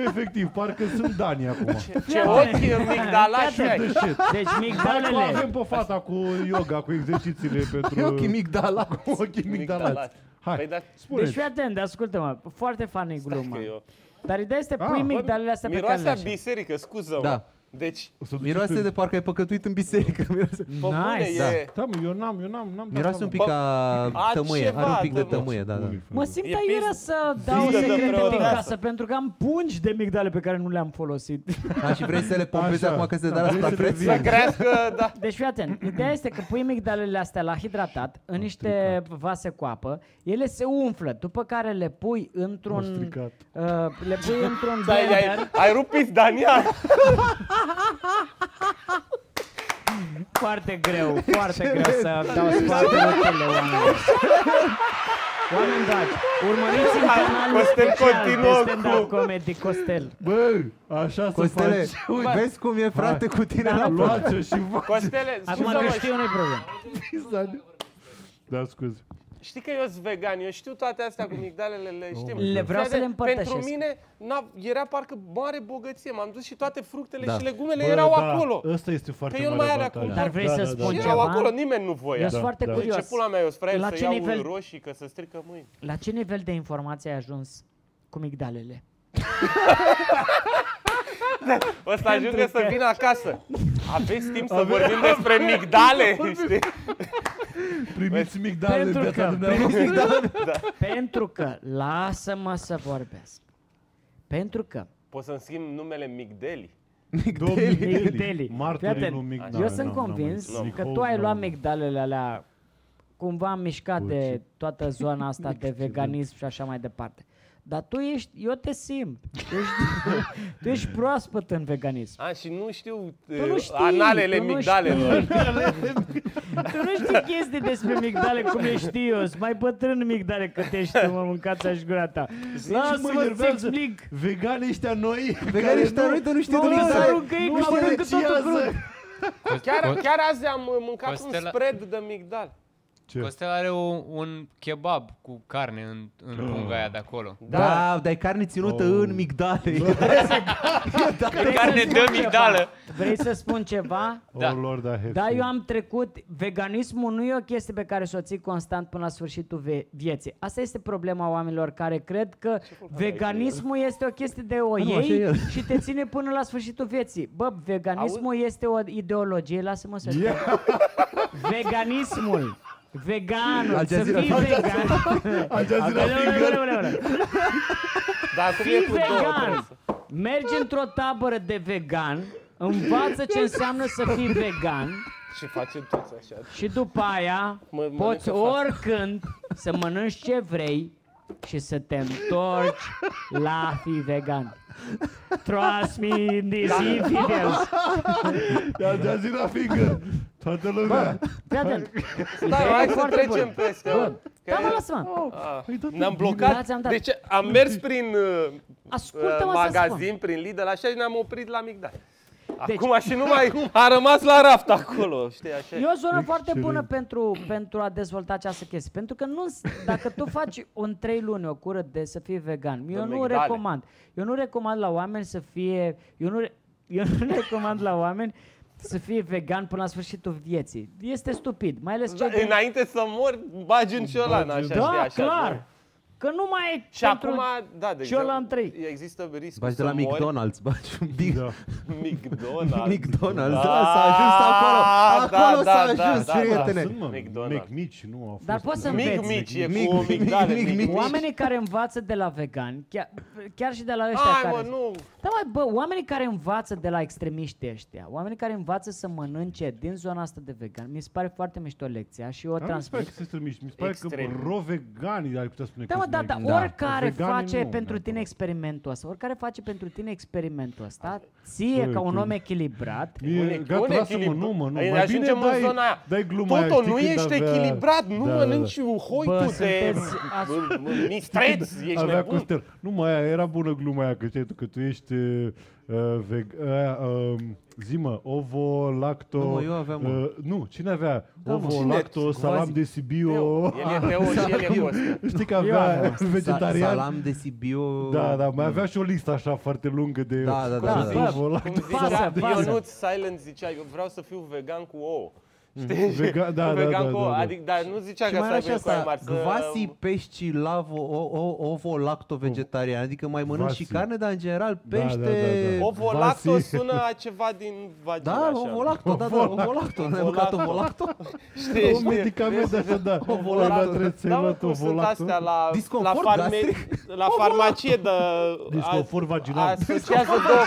Efectiv, parcă sunt Dani acum. Ce ochi migdalași ai. The shit. Deci Hai că avem migdalele, pe fata cu yoga, cu exercițiile pentru... Ochii migdala. Cu ochii migdalați. Hai, Păi, dar deci spuneți. fii atent, ascultă-mă, foarte funny gluma. că eu... Dar ideea este Ah, pui bă, migdalele astea pe care le Miroase a așa. biserică, scuză-mă. Da. Deci, O să duci Miroase pe- de parcă ai păcătuit în biserică. Miroase, pe bune, Nice. e... Da, mă, eu n-am, eu n-am, n-am dat miroase seama. un pic Bă, ca a tămâie. ceva, Are un pic de domnule. tămâie, da, da. Unii Mă fel. simt E aiurea pis- să dau pisă de secrete din preoteasă. casă pentru că am pungi de migdale pe care nu le-am folosit. Aș, și vrei să le pompezi Așa. acum că se dă Da, la vrei să le suprapreț? vinzi. Să crească, da. Deci fii atent, ideea este că pui migdalele astea la hidratat în niște vase cu apă, ele se umflă, după care le pui Au într-un stricat. uh, le pui într-un Da, ai, blender. ai, ai rupt pis, Daniel. Foarte greu, foarte greu să dau spate rotele oamenilor. Oameni dragi, urmăriți în Hai, canalul Costel special continuă de stand-up cu- comedy Costel. Bă, așa Costele, să faci. vezi cum e frate cu tine la Luați-o și vă Costele, Acum scuză-mă, că știu, nu-i problemă. Da, scuze. Știi că eu sunt vegan, eu știu toate astea cu migdalele, le știm. Le vreau să le împărtășesc. Pentru mine n-a, era parcă mare bogăție. M-am dus și toate fructele Da. și legumele Bă, erau da, acolo. Ăsta este foarte Că eu nu mare mai are avantaj. acum. Dar vrei să spun Și ceva? erau acolo, nimeni nu Eu voia. sunt foarte da. Ce curios. pula mea, eu sunt La să ce iau nivel- roșii, că să strică mâini. La ce nivel de informație ai ajuns cu migdalele? O să ajungă să că- vină acasă. Aveți timp să vorbim despre migdale, știi? Primiți migdale în Pentru viața că- dumneavoastră. Pentru că, lasă-mă să vorbesc. Pentru că Poți să-mi schimb numele Migdeli. Două Migdeli. migdeli. Fii Martorii atent. nu migdale. eu sunt n-am- n-am convins mai- că Nicole, tu ai luat n-am. migdalele alea cumva mișcat de Bullshit. toată zona asta de veganism și așa mai departe. Dar tu ești, eu te simt. Tu ești, tu ești proaspăt în veganism. A, și nu știu Tu nu uh, știi, analele tu nu migdalelor. Tu nu știi chestii despre migdale cum le știu eu. Sunt mai bătrân migdale cât ești tu, mă, mâncați aș gura ta. Lasă-mă să enervează. explic. Veganii ăștia noi Veganii ăștia noi, tu nu știi Nu, de nu, migdale. să aruncă ei nu ca știu mănâncă ce totul iază. crud. Chiar, chiar azi am uh, mâncat Costela- un spread de migdal. Ce? Costel are un, un kebab cu carne în, în punga aia de acolo. Da, dar e carne ținută Oh. în migdale. E carne de migdală. Vrei să spun ceva? Da. Oh, Lord, I have Da, to. eu am trecut, veganismul nu e o chestie pe care să o ții constant până la sfârșitul ve- vieții. Asta este problema oamenilor care cred că veganismul este o chestie de o nu, așa e iei el. și te ține până la sfârșitul vieții. Bă, veganismul este o ideologie, lasă-mă să spun. Veganismul. Veganul, Al să Jazeera. fii Al vegan. Al Jazeera Aoleu, finger. aoleu, aoleu, aoleu. Dar cum e Fii cu două vegan! trebuie să- Mergi într-o tabără de vegan, învață ce înseamnă să fii vegan Și facem toți așa. și după aia Mă- mănâncă poți față. oricând să mănânci ce vrei și să te întorci la a fi vegan. Trust me in this infidels. Al Jazeera finger. Toată lumea. Fii atent. Stai, hai să foarte trecem bun. peste. Bun. Că- Da, mă, lasă-mă. Ah, Păi, da, Ne-am bine. blocat. Da, ți-am dat. Deci am mers prin uh, Ascultă-mă uh, să magazin, spun. prin Lidl, așa și ne-am oprit la migdal. Deci- Acum și nu mai a rămas la raft acolo, știi, așa. E o zonă foarte Excelent. bună pentru, pentru a dezvolta această chestie. Pentru că nu, dacă tu faci în trei luni o cură de să fii vegan, eu nu migdale. recomand. Eu nu recomand la oameni să fie... Eu nu, re- eu nu recomand la oameni să fie vegan până la sfârșitul vieții. Este stupid. Mai ales Da, cei de... Înainte să mor, bagi în ciolan, așa, Da, știi, așa. clar. nu? Că nu mai e Și pentru... acum, da, de ciolan exemplu, trei. există riscul Bagi de să la mori. McDonald's, bagi un big Da. McDonald's. McDonald's, Da, da, s-a ajuns acolo. da, Acolo da, s-a da, ajuns, da, da. prietene. Sunt, mă, McDonald's. mici, nu au fost. Dar poți să Mic înveți. mici, e Mic, cu mic, migdale, mic, mic mic. mici. Oamenii care învață de la vegani, chiar, chiar și de la ăștia Hai, care... mă, nu. Da, mai bă, oamenii care învață de la extremiștii ăștia, oamenii care învață să mănânce din zona asta de vegan, mi se pare foarte mișto lecția și o Dar nu mi se pare transmit. că sunt mici. Mi se pare că Extrem. ro veganii ar putea spune Da, că mă, sunt da, mai- da, oricare Veganii face nu, pentru tine neapărat. experimentul ăsta, oricare face pentru tine experimentul ăsta, ție Bă, ca un tu- om echilibrat, Mie, Un- gata, un lasă-mă, echilibru. nu, mă, nu. Ei, Mai bine ajungem în dai, zona aia. dai gluma aia, Toto, știi, nu când ești avea- echilibrat, nu Da, da, mănânci da. hoi Bă, tu de sunteți as- m- m- mistreț, ești avea nebun. Costel. Nu, mai aia era bună gluma aia, că știi tu că tu ești uh, uh, veg, aia, uh, zi mă, ovo, lacto... Nu, mă, eu aveam, mă. uh, nu, cine avea? Da, mă. ovo, Cine? lacto, salam Quasi. de Sibiu. El e Teo și el e Costel. Știi că Eu avea aveam. vegetarian? Salam de Sibiu. Da, da, mai avea și o listă așa foarte lungă de Da, da, da, da, ovo, da. lacto. Cum Pasă, zicea pasă. Ionuț Silent zicea, eu vreau să fiu vegan cu ouă. Știi? Vega- da, da, vegan da, cu da, ouă. da. Adică, dar nu zicea Și că mai să era și aibă coaie asta, mari, să- gvasi, pești, lavo, o, o, ovo, lacto vegetarian, adică mai mănânci și Vasi. carne, dar în general Da, da, pește... da, da. Ovolacto Vasi. sună a ceva din vagină, Da, așa. ovolacto, da, da, ovolacto. N-ai mâncat Ovolacto. ovolacto? Știi, Un știi? medicament așa, da. Ovolacto. Ăla trebuie să-i Da, mă, luat cum sunt ovolactul. astea la, la, Disconfort farme, gastric? la farmacie de... Disconfort vaginal. Asociază două...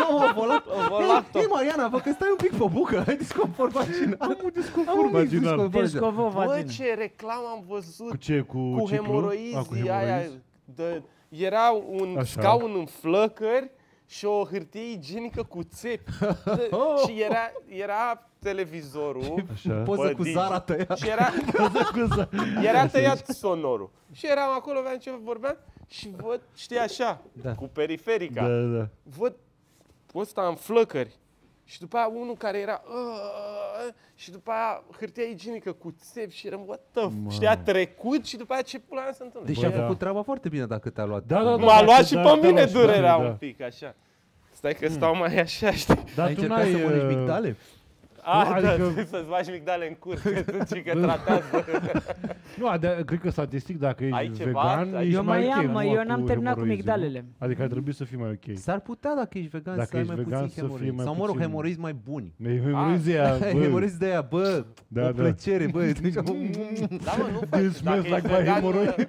Nu, ovolacto. Ovolacto. Hei, Mariana, vă că stai un pic pe bucă, ai disconfort vaginal. Am un disconfort vaginal. Discovo Bă, vagină. ce reclamă am văzut Cu ce? Cu, cu ciclu? hemoroizi, A, cu aia, hemoroizi? de, era un Așa. scaun în flăcări și o hârtie igienică cu țepi. De- și era, era televizorul Așa. Poză Bă, cu Digi. Zara tăiat. și era, Scuza. era tăiat sonorul. Și eram acolo, aveam ce vorbeam și văd, știi așa, Da. cu periferica, Da, da, da. văd ăsta în flăcări și după aia unul care era "Aaah", și după aia hârtia igienică cu țepi și eram what the f-" știi, a trecut și după aia ce pula mea se întâmplă. Deci Bă, a da. făcut treaba foarte bine dacă te-a luat. Da, da, da. M-a luat și da, pe da, mine da, durerea da, da. un pic, așa. Stai că stau mai așa, știi? Dar Ai tu încercat n-ai... să mănânci uh, migdale? A, adică- da, să-ți bagi migdale în cur, că tu și că tratează. Nu, dar cred că statistic dacă ești Ai ceva? vegan, Ai- ești Eu mai ok, am, nu mă, eu n-am cu terminat cu hemoroizi, migdalele. nu? Adică ar trebui să fii mai ok. S-ar putea dacă ești vegan Dacă să ai ești mai vegan puțin să fie hemoroizi. mai Sau mă rog, puțin- hemoroizi mai buni. Hemoroizi aia, bă. Hemoroizi de aia, bă, Da, o da. plăcere, bă. Deci, Da, mă, nu This faci. Dacă smells ești like my vegan, hemorrhoid.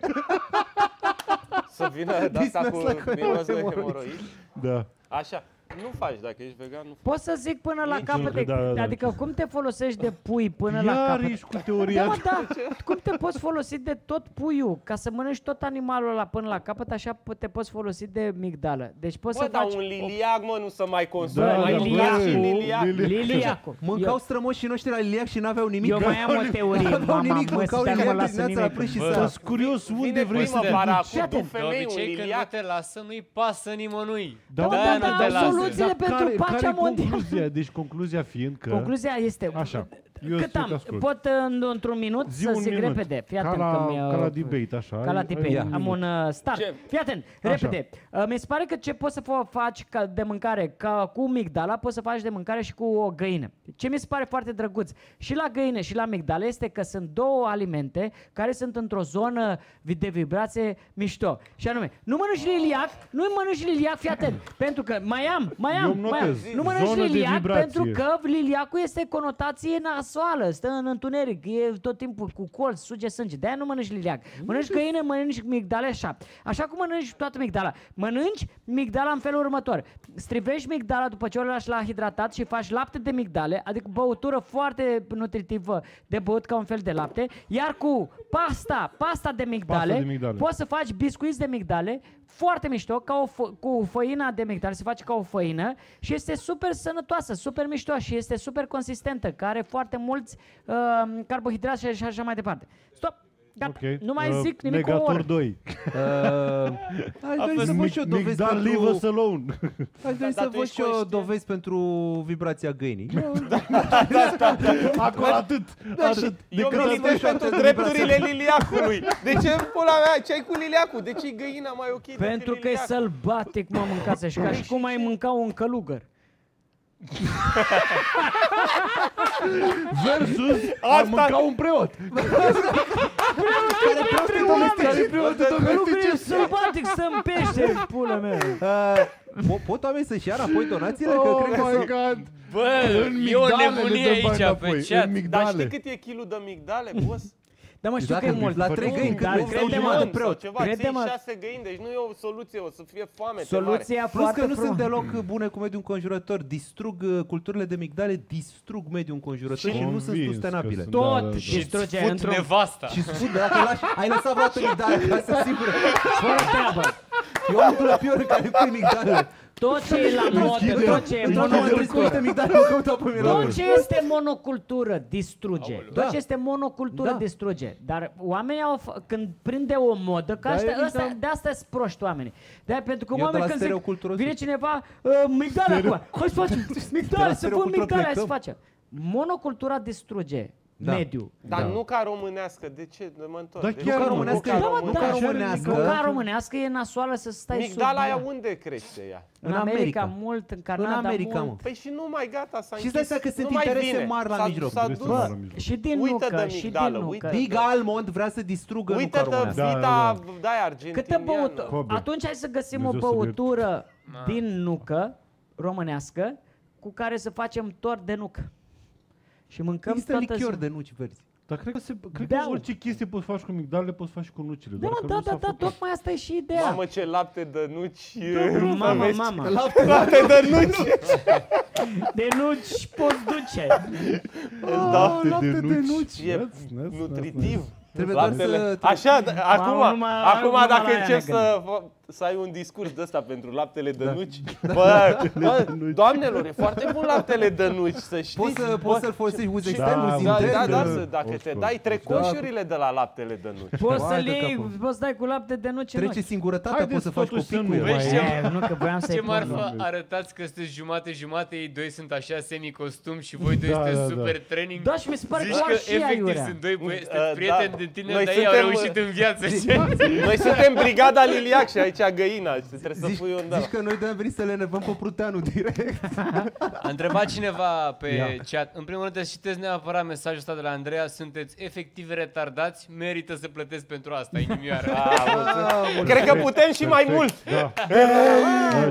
să vină de asta smells cu like my miros de hemorrhoid. hemoroid. Da. Așa, nu faci dacă ești vegan, nu faci. Poți să zic până la Nici capăt, nu, da, da, da. adică cum te folosești de pui până la Iar capăt? ești cu teoria. Da, mă, da. Cum te poți folosi de tot puiul? Ca să mănânci tot animalul ăla până la capăt, așa po- te poți folosi de migdală. Deci poți Bă, să dar faci... un liliac, mă, nu să mai consumi. Da, mai da, mâncați bă, și liliac. lili- Liliacul. Mâncau Eu, strămoșii noștri la Liliac și n-aveau nimic. eu mai am o teorie, N-aveau mama, nimic, mă, mâncau să nu mă Liliac lasă dimineața la nimic. prânz și Bă, seara. Sunt curios unde Vine vrei să te primăvara duci. cu du Fii De femei un obicei când nu liliac. te lasă, nu-i pasă nimănui. Da, Da, De-aia da, nu da, te lasă. soluțiile pentru care, pacea care e mondială. concluzia? Deci concluzia fiind că... Concluzia este... Așa. Eu Cât zic am? ascult. Pot în, într-un minut Zi să un zic minut. repede. Fii Ca atent la, că mi ca la debate, așa. Ca la ai- debate. ai Ia. un Am minut. un uh, start. Ce? Fii atent, Așa. repede. Uh, mi se pare că ce poți să fo- faci ca de mâncare ca cu migdala, poți să faci de mâncare și cu o găină. Ce mi se pare foarte drăguț și la găină și la migdala este că sunt două alimente care sunt într-o zonă vi- de vibrație mișto. Și anume, nu mănânci liliac, nu mănânci liliac, fii atent, pentru că mai am, mai Eu am, îmi mai am. notez. Nu mănânci Zonă de liliac vibrație. pentru că liliacul este conotație nasoală, stă în întuneric, e tot timpul cu colț, suge sânge. De-aia nu mănânci liliac. Mănânci găină, mănânci migdale așa. Așa cum mănânci toată migdala. Mănânci migdala în felul următor. Strivești migdala după ce o lași la hidratat și faci lapte de migdale, adică băutură foarte nutritivă de băut ca un fel de lapte, iar cu pasta, pasta de migdale, Pasta de migdale. poți să faci biscuiți de migdale, foarte mișto, ca o fă- cu făina de migdale, se face ca o făină și este super sănătoasă, super mișto și este super consistentă, care are foarte mulți uh, carbohidrați și așa mai departe. Stop! Gata, Ok. nu mai Uh, zic nimic cu o Negator oră. 2. Uh, Aș dori să văd și eu dovezi Migdal, leave us pentru... alone. Aș dori Dar să tu văd ești și eu conștient? dovezi pentru vibrația găinii. Acolo atât. Atât. Eu Decât militez atât. pentru drepturile liliacului. De ce, pula mea, ce ai cu liliacul? De ce găina mai ok decât Pentru că e liliacul? sălbatic, mă, mâncase și ca și cum ai mânca un călugăr. Versus a Asta- mânca un preot. Care proste domestice. Călugăr e sălbatic să împește, pula mea. Uh, po- Pot oamenii să-și ia înapoi donațiile? Că Oh cred că my sunt... god. Bă, În e o migdale nebunie le dăm bani aici înapoi, pe în chat. Dar migdale. știi cât e kilul de migdale, boss? Da, mă, știu Dacă că e mult. la trei găini, cât Dar vezi, crede-mă, stau Milion de sau preot. ceva, Crede-mă. ții șase găini, deci nu e o soluție, o să fie foame Soluția Plus foarte că nu frumos. sunt deloc bune cu mediul înconjurător. Distrug uh, culturile de migdale, distrug mediul înconjurător și, nu sunt Convins că sustenabile. sunt. Tot Da, da, da. Și distruge fut într-un... nevasta. Și spun, dacă lași, ai lăsat vreodată migdale acasă, sigur. Fără treabă. Eu am un dulăpior în care pui migdale. Tot ce e la modă, tot ce e Într-o nouă trebuie cu niște monocultură. migdale, mă căuta pe mine. Tot ce este monocultură distruge. Tot Da. ce este monocultură Da. distruge. Dar oamenii au, f- când prinde o modă, că Da, asta, evident. asta, de asta sunt proști oamenii. De pentru că Eu de la oamenii când zic, stereocultură vine sus. cineva, uh, migdale acum, hai să facem migdale, să pun stereocultură migdale, hai să plecăm. facem. Monocultura distruge. Da. mediu. Dar Da. nu ca românească, de ce? Mă întorc. Dar De chiar ce? nu, românească, ok. nu, Da, nu mă, ca da, românească. Mânca românească e nasoală să stai Migdala sub aia ea. unde crește ea? În În America, America. mult, în Canada În America, mult. mă. Păi și nu mai gata, s-a Și închis. îți dai seama că nu sunt mai interese vine. mari la S-a- mijloc. S-a Interese dus. mari la Bă, mijloc. și din Uită nucă, de și migdală, din uită. nucă. Big Almond vrea să distrugă nuca Uită-te românească. Da, vita, da, da, argentiniană. Câtă băutură? Kobe. Atunci hai să găsim o Dumnezeu să-l băutură din nucă, românească, cu care să facem tort de nucă. Și mâncăm Există toată lichior ziua. de nuci verzi. Dar cred că, se, cred că Beau. orice chestie poți faci cu migdalele, poți face și cu nucile. Da, doar mă, că da, nu da, s-a da, făcut. tocmai asta e și ideea. Mamă, ce lapte de nuci. Mamă, Vezi? mamă. Lapte de nuci. De nuci poți duce. Da. Lapte de nuci. E That's- that's- that's- nutritiv. Trebuie doar Laptele. să- Așa, d- acum, numai- acum numai dacă la aia încerci ne să, fă- să ai un discurs de ăsta pentru laptele de nuci, bă, bă, doamnelor, e foarte bun laptele de nuci, să știți. Poți, să, bă, poți să-l folosești uz și- extern, uz da, intern. da, da, uh, să, dacă of te course. dai trecoșurile de la laptele de nuci. Poți Vai să de iei, capul. poți să dai cu lapte de nuci în Trece ochi. singurătatea, Haideți poți să faci totuși să copii cu nu el. Vezi mai- ce- E, nu că voiam să-i Ce pun. marfă nu. arătați că sunteți jumate-jumate, ei doi sunt așa semi-costum și voi doi Da, sunteți da, da. super training. Da, și mi se pare Zici că că au și efectiv aiurea. sunt doi băieți, Uh, sunteți prieteni da. din tine, Noi dar ei au suntem, reușit uh, în viață. ce? Noi suntem brigada Liliac și aici găina și trebuie să Zici, pui un da. zici că noi doi am venit să le nevăm pe Pruteanu direct. A întrebat cineva pe Ia. chat. În primul rând, să citeți neapărat mesajul ăsta de la Andreea. Sunteți efectiv retardați, merită să plătesc pentru asta, inimioară. Ah, mulțumesc. Cred că putem și mai mult. Da.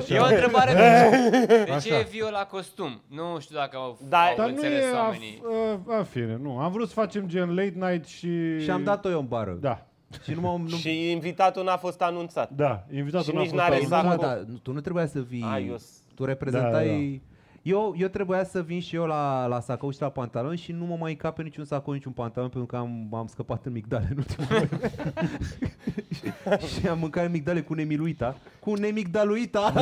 E o Așa. întrebare de ce, de ce Așa. e vio la costum? Nu știu dacă au, Da, au Dar nu înțeles e, a, oamenii. a, a fine, nu. Am vrut să facem gen late night și... Și am dat-o eu în bară. Da, Și nu m-am... Nu... Și invitatul n-a fost anunțat. da. Invitatul Și n-a nici fost n-are anunțat. Nu, mă, sacul. dar nu- tu nu trebuia să vii... A, eu s- Tu reprezentai... Da, da, Eu, eu trebuia să vin și eu la, la sacou și la pantaloni și nu mă mai încap pe niciun sacou, niciun pantalon pentru că am, am scăpat în migdale în ultimul vreme. și, și am mâncat migdale cu nemiluita. Cu nemigdaluita!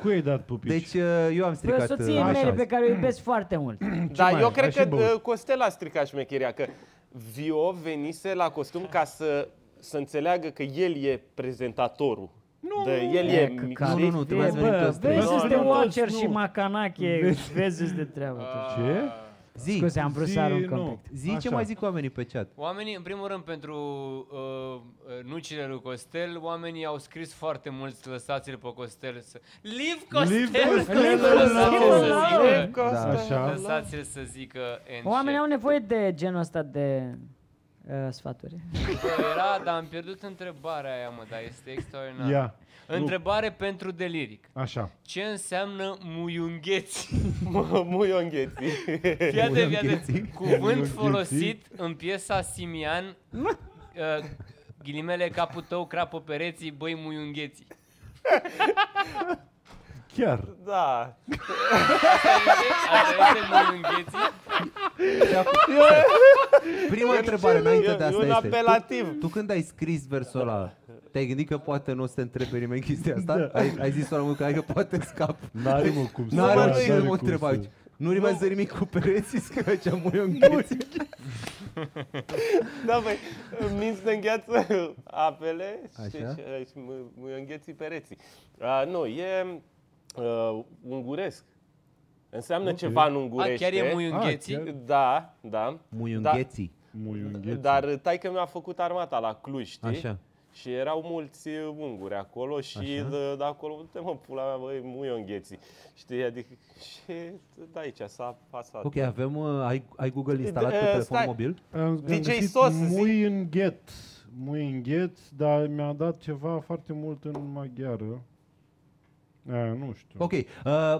Cu ei dat pupici? Deci uh, eu am Pe stricat... soției uh, mele așa. pe care o iubesc foarte mult. Da, mai eu ai? cred Ai și că băut. uh, Costel a stricat șmecheria, că Vio venise la costum ca să, să înțeleagă că el e prezentatorul. Nu, de, el e, E, mic- căcat. Nu, nu, nu, trebuie să venim Bă, toți trei. vezi Nu, este nu, Watcher nu. și Macanache, vezi de treabă. tu. Ce? Zi, Scuze, am vrut să arunc un nu. pic. zi ce Așa. mai zic oamenii pe chat. Oamenii, în primul rând, pentru uh, uh, nucile lui Costel, oamenii au scris foarte mulți, lăsați-l pe Costel să... Live Costel! Live Costel! Lăsați-l să Da. zică, Costel. Așa. lăsați-l să zică and Oamenii au shit. nevoie de genul ăsta de uh, sfaturi. Bă, era, dar am pierdut întrebarea aia, mă, dar este extraordinar. Ia. Întrebare pentru Deliric. Așa. Ce înseamnă muiungheți? Muiongheții. Fii atent, fii Muiungheți. atent. Cuvânt Muiungheți. folosit în piesa Simian, uh, ghilimele capul tău, crapă pereții, băi muiungheții. Chiar. Da. Asta este muiungheții? Prima întrebare înainte E, de e asta un este. apelativ. Tu, tu când ai scris versul ăla, te-ai gândit că poate nu o să te întrebe nimeni chestia asta? Ai, ai zis la că hai că poate scap. N-are mă cum să N-are faci, mă, n-are nu mă cum întreba să- aici. Nu rimează nimic cu pereții, scrie aici muiongheți. Da, băi, minți de îngheață apele și, Așa. și, și mă- mă îngheții pereții. Uh, nu, e uh, unguresc. Înseamnă Ok. ceva în A, ungurește. chiar e muiungheții? Ah, chiar? Da, da. Muiungheții. Muiungheți. Dar taică mi-a făcut armata la Cluj, știi? Așa. Și erau mulți uh, unguri acolo și Așa. de, de acolo, uite mă, pula mea, băi, muiongheții. Știi, adică, și de aici s-a pasat. Ok, avem, uh, ai, ai Google instalat De- pe uh, telefon stai. mobil? Am, am DJ găsit Sos, zi. Mui în ghet. Mui în ghet, dar mi-a dat ceva foarte mult în maghiară. A, nu știu. Ok, uh,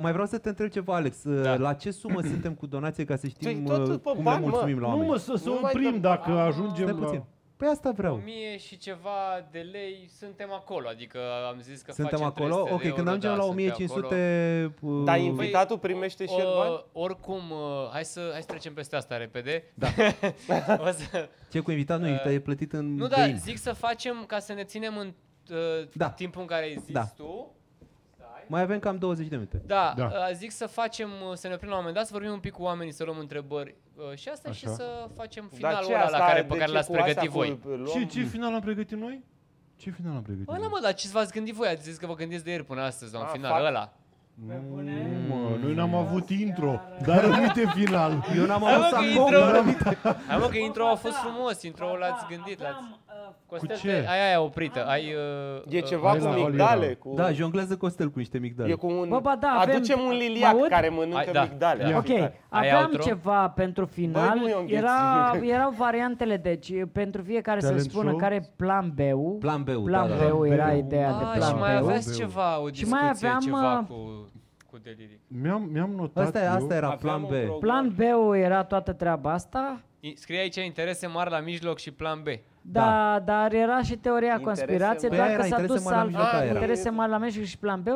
mai vreau să te întreb ceva, Alex. Uh, Da. La ce sumă suntem cu donație ca să știm Păi, tot uh, pe cum bani, le mă. mulțumim la Nu oameni? mă, să, să Nu mai oprim dăm- dacă Ah, ajungem Stai la... puțin. Păi asta vreau. 1000 și ceva de lei, suntem acolo, adică am zis că Suntem facem acolo? 300 de Ok, când euro, ajungem da, la suntem 1500... Uh, Dar invitatul primește și el Uh, bani? oricum, uh, hai să, hai să trecem peste asta repede. Da. o să, Ce cu invitat? Nu, invitat e plătit în nu, da, găini. zic să facem ca să ne ținem în uh, Da. timpul în care ai zis Da. tu. Stai. Mai avem cam 20 de minute. Da, Da. Uh, zic să facem, uh, să ne oprim la un moment dat, să vorbim un pic cu oamenii, să luăm întrebări uh, și asta și Așa. să facem Dar finalul ce ăla asta, la care, de pe care ce l-ați cu asta pregătit cu voi. luăm- Ce, ce final am pregătit noi? Ce final am pregătit Ăla noi? mă, dar ce v-ați gândit voi? Ați zis că vă gândiți de ieri până astăzi la un Ah, final, fac- ăla. Nu, mă, noi n-am avut intro, dar rămite final. Eu n-am Hai mă avut că sangom, intro Hai mă că intro a fost frumos, intro l-ați gândit, l-ați... Costel, ce? te- ai aia oprită, ai... Uh, E uh, ceva Hai cu la migdale. Oliver. Cu... Da, jonglează Costel cu niște migdale. E cu un... Bă, ba da, avem- Aducem un liliac Mă aud? care mănâncă Ai, da. migdale. Ia. Ok, Fiecare. Ai aveam outro? ceva pentru final. Băi, nu i-o Era, îngheți. erau variantele, deci pentru fiecare să Talent spună show? care e plan B-ul. Plan B-ul, Plan da, da. B-ul era B-ul. ideea de Ah, plan și mai B-ul. aveați ceva, o Și discuție, mai aveam, ceva uh, cu, cu deliric. Mi-am, mi-am notat Asta, eu. asta era Aveam plan un B. program. Plan B-ul era toată treaba asta. I- Scrie aici interese mari la mijloc și plan B. Da, dar era și teoria Interese conspirației, mari. doar Păi că era s-a interese dus mari la al mijloc, aia era. interese mari la mijloc și plan B,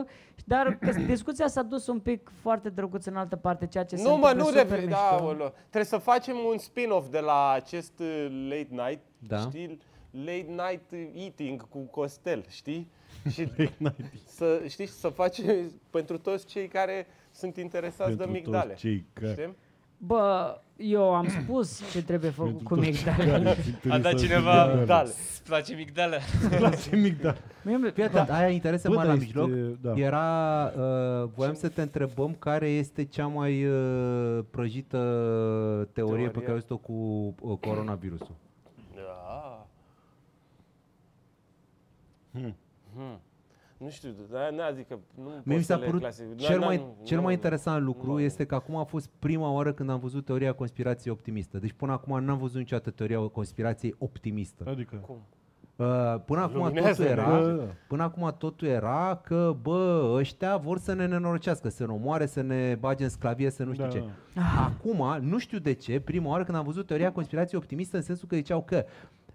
dar că discuția s-a dus un pic foarte drăguț în altă parte, ceea ce se Nu, mă, întâmplă nu super de... mișto. Da, aoleo. Trebuie să facem un spin-off de la acest uh, late night, Da. știi? Late night eating cu Costel, știi? Și să, știi, să facem pentru toți cei care sunt interesați Pentru de migdale. toți cei care... Știm? Bă, eu am spus ce trebuie făcut Pentru cu toți migdale. care sunt A dat interesați de cineva... Migdale. Îți place migdală? Place migdale. Mie mi- Fii atent, aia interese Bă, mari la dar mijloc. este- da. Era, uh, voiam să te întrebăm care este cea mai uh, prăjită teorie, Teorie. pe care ai auzit-o cu uh, coronavirusul. Da. Hmm. Nu știu, dar n zic că nu Mie pot mi să s-a le părut clasific. cel Da, mai, nu, cel nu, mai interesant lucru nu. este că acum a fost prima oară când am văzut teoria conspirației optimistă. Deci până acum n-am văzut niciodată teoria conspirației optimistă. Adică... Cum? Uh, până acum totul Luminează-ne. era, Bă. până acum totul era că bă, ăștia vor să ne nenorocească, să ne omoare, să ne bage în sclavie, să nu știu Da. ce. Acum, nu știu de ce, prima oară când am văzut teoria conspirației optimistă în sensul că ziceau că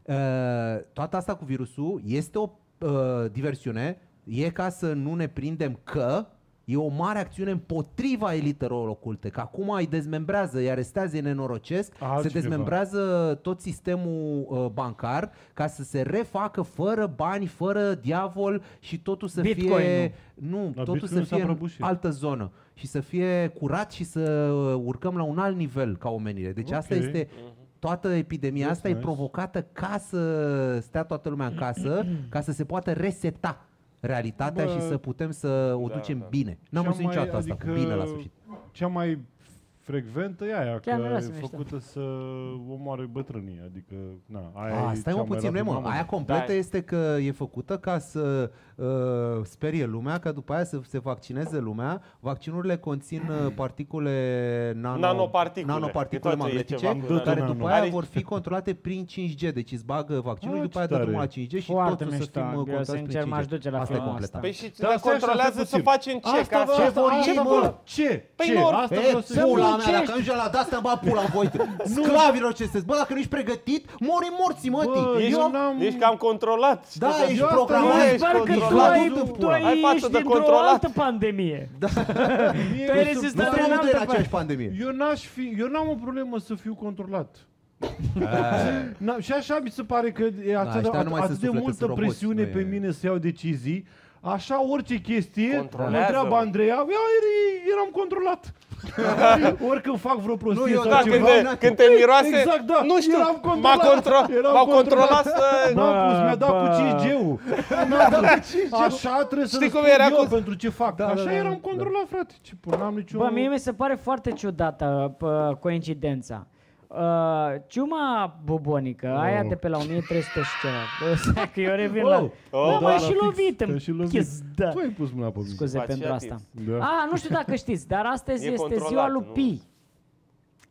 uh, toată asta cu virusul este o uh, diversiune, e ca să nu ne prindem că e o mare acțiune împotriva elitelor oculte, că acum îi dezmembrează, îi arestează, îi nenorocesc, se Altcineva. dezmembrează tot sistemul uh, bancar ca să se refacă fără bani, fără diavol și totul să Bitcoin-ul. fie nu, Dar totul să Bitcoin-ul s-a fie în prăbușit. altă zonă și să fie curat și să uh, urcăm la un alt nivel ca omenire. Deci asta Ok. este toată epidemia That's asta e nice. provocată ca să stea toată lumea în casă, ca să se poată reseta realitatea Bă, și să putem să o da, ducem da. bine. N-am Cea văzut mai- niciodată asta cu bine la sfârșit. Cea mai frecventă e aia, Chiar că nu era e să mișto. făcută să omoare bătrânii, adică, na, aia A, e stai cea mă mai puțin, nu e, rapidă. mă. Aia completă Da. este că e făcută ca să uh, sperie lumea, ca după aia să se vaccineze lumea. Vaccinurile conțin uh, particule nano, Nanoparticule. nanoparticule E tot, e magnetice, ceva cu care nano. după aia Are- vor fi controlate prin 5G. Deci îți bagă vaccinul Ah, și după aia ce dă tare. drumul la 5G și Foarte totul să mișto. fim uh, Eu, controlați prin sincer, 5G. m-aș duce la Asta e filmul completat. ăsta. Păi și Da, le stai așa, controlează stai să puțin. facem ce? Asta, Ca bă, ce asta, vor asta, ei, bă, mă? Ce? Păi ce? nu, Asta E, vreau să pula zic. mea, dacă ajunge la de-asta îmi bag pula în voi. Sclavilor ce sunteți. Bă, dacă nu ești pregătit, mori morții, Bă, mătii. Ești, eu n-am... ești cam controlat. Da, Știi că- ești eu asta programat. nu ești Sper că tu controlat. ai, Du-te, tu pula. ai Ai față ești de dintr-o controlat. altă pandemie. Mie Tu ai mi se- rezistat Nu în suntem altă în parte. aceeași pandemie. Eu n-aș fi, eu n-am o problemă să fiu controlat. Na, și așa mi se pare că e atât, ăștia de, nu mai atât sunt de suflete, multă sunt roboți, presiune nu pe e- mine să iau decizii. Așa orice chestie, mă Controlează, întreabă mă. Andreea, ia, eram controlat. Oricând fac vreo prostie Nu, eu sau Da, ceva. când te, când te miroase, Exact, da. nu știu, Eram m-a controlat. contro, Eram m-au controlat. controlat să... N-am pus, mi-a dat Bă, cu bă. 5G-ul. N-am dat Așa trebuie să Știi cum răspund era eu cu- pentru ce fac. Da, Așa da, da, eram da. controlat, frate. Ce până n-am nicio... Bă, mie mi se pare foarte ciudată pă, coincidența. Uh, ciuma bubonică, Oh. aia de pe la 1300 și ceva. Bă, stai că eu revin Oh, la... oh, Bă, da, m-ai la și fix, lovit te-ai în și lovit. chizdă. Tu ai pus mâna pe mine. Scuze Faci pentru și asta. atins. Da. A, nu știu dacă știți, dar astăzi E este controlat, ziua lui nu? Pi.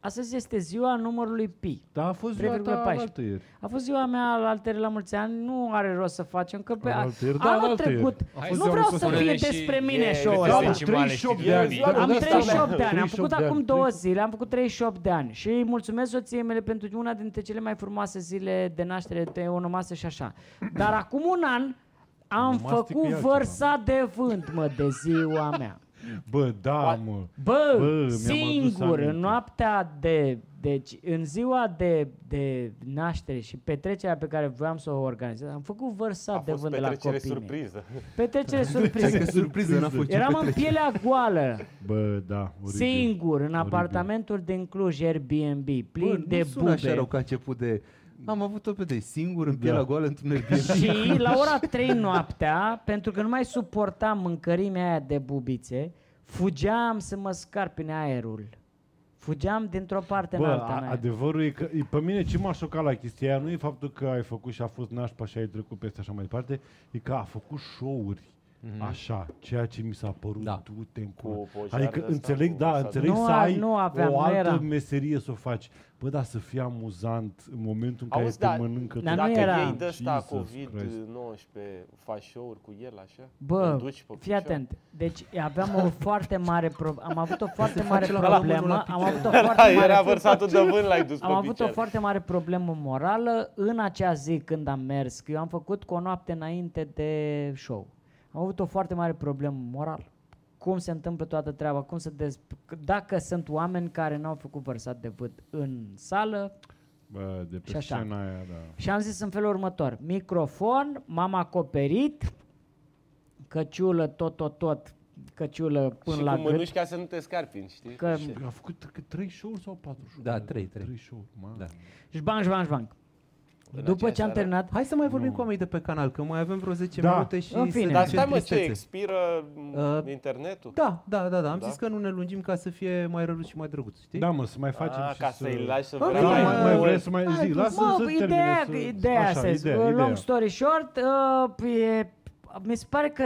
Astăzi este ziua numărului Pi. Da, a fost ziua 3,14. ta alaltă ieri. A fost ziua mea al altere la mulți ani, nu are rost să facem, că pe Alaltăieri, da, anul alaltăieri. trecut, A fost nu ziua vreau lui să Costel. fie Și despre mine e show-ul vesel ăsta. și male 38 știi de de ani. zi. Da, da, Am da, 38 de ani, am 38 făcut de acum ani. două zile, am făcut 38 de ani și îi mulțumesc soției mele pentru una dintre cele mai frumoase zile de naștere, de onomasă și așa. Dar acum un an am Onomastic făcut e altceva. vărsa de vânt, mă, de ziua mea. Bă, da, mă. Bă, Bă, mi-am adus singur, aminte. în noaptea de... Deci, în ziua de, de naștere și petrecerea pe care voiam să o organizez, am făcut vărsa A de fost vânt de la petrecere copii mei. surpriză. Petrecere Hai că surpriză. surpriză, n-a fost ce Eram în petrecere. pielea goală, Bă, da, oribil. singur, în Oribil. apartamentul din Cluj, Airbnb, plin Bă, de nu sună așa rău bube. ca început de... Am avut-o pe de singur în pielea Da. goală într-un Airbnb. Și la ora 3 noaptea, pentru că nu mai suportam mâncărimea aia de bubițe, fugeam să mă scarpine aerul. Fugeam dintr-o parte în Bă, alta. în a, aer. adevărul e că e, pe mine ce m-a șocat la chestia aia nu e faptul că ai făcut și a fost nașpa și ai trecut peste așa mai departe, e că a făcut show-uri așa, ceea ce mi s-a părut Da. du-te în Cu cur. pojară Adică asta, înțeleg, cu da, asta. înțeleg Nu să a- ai nu aveam, o nu altă era. meserie să o faci. Bă, dar să fie amuzant în momentul în care Auzi, te da, mănâncă Dar tot. nu Dacă era. iei de ăsta Jesus Christ. COVID-19, faci show-uri cu el așa? Bă, Îl duci pe fii picior? atent. Deci aveam o foarte mare problemă. Am avut o foarte mare face la mânul problemă. la Am avut o Da, foarte era mare vărsatul de vânt, l-ai dus Am pe avut o picior. foarte mare problemă morală în acea zi când am mers. Că eu am făcut cu o noapte înainte de show. Am avut o foarte mare problemă morală. Cum se întâmplă toată treaba, cum se des... Dacă sunt oameni care n-au făcut vărsat de vânt în sală, Bă, de pe Și așa. scena aia, da. și am zis în felul următor. Microfon, m-am acoperit, căciulă tot, tot, tot, căciulă până și la cu gât. mânuși ca să nu te scarpini, știi? Că A făcut că trei show-uri sau patru show Da, trei, trei. Trei show mamă. Da. Șbang, șbang, șbang. În După aceea ce am seară? terminat, Hai să mai vorbim cu oamenii de pe canal, că mai avem vreo 10 Da. minute și În fine. se Dar duce stai în mă, ce, tristețe. expiră Uh, uh, internetul? Da, da, da, da. Am Da? zis că nu ne lungim ca să fie mai răruț și mai drăguț, știi? Da, mă, să mai facem Ah, și ca să... să-i lași să Da, vrea Da, Bine, mai, mai mult. vreți să mai zic, lasă mă, să ideea, termine. Să... ideea Așa, asta, ideea, long ideea. story short, uh, e, mi se pare că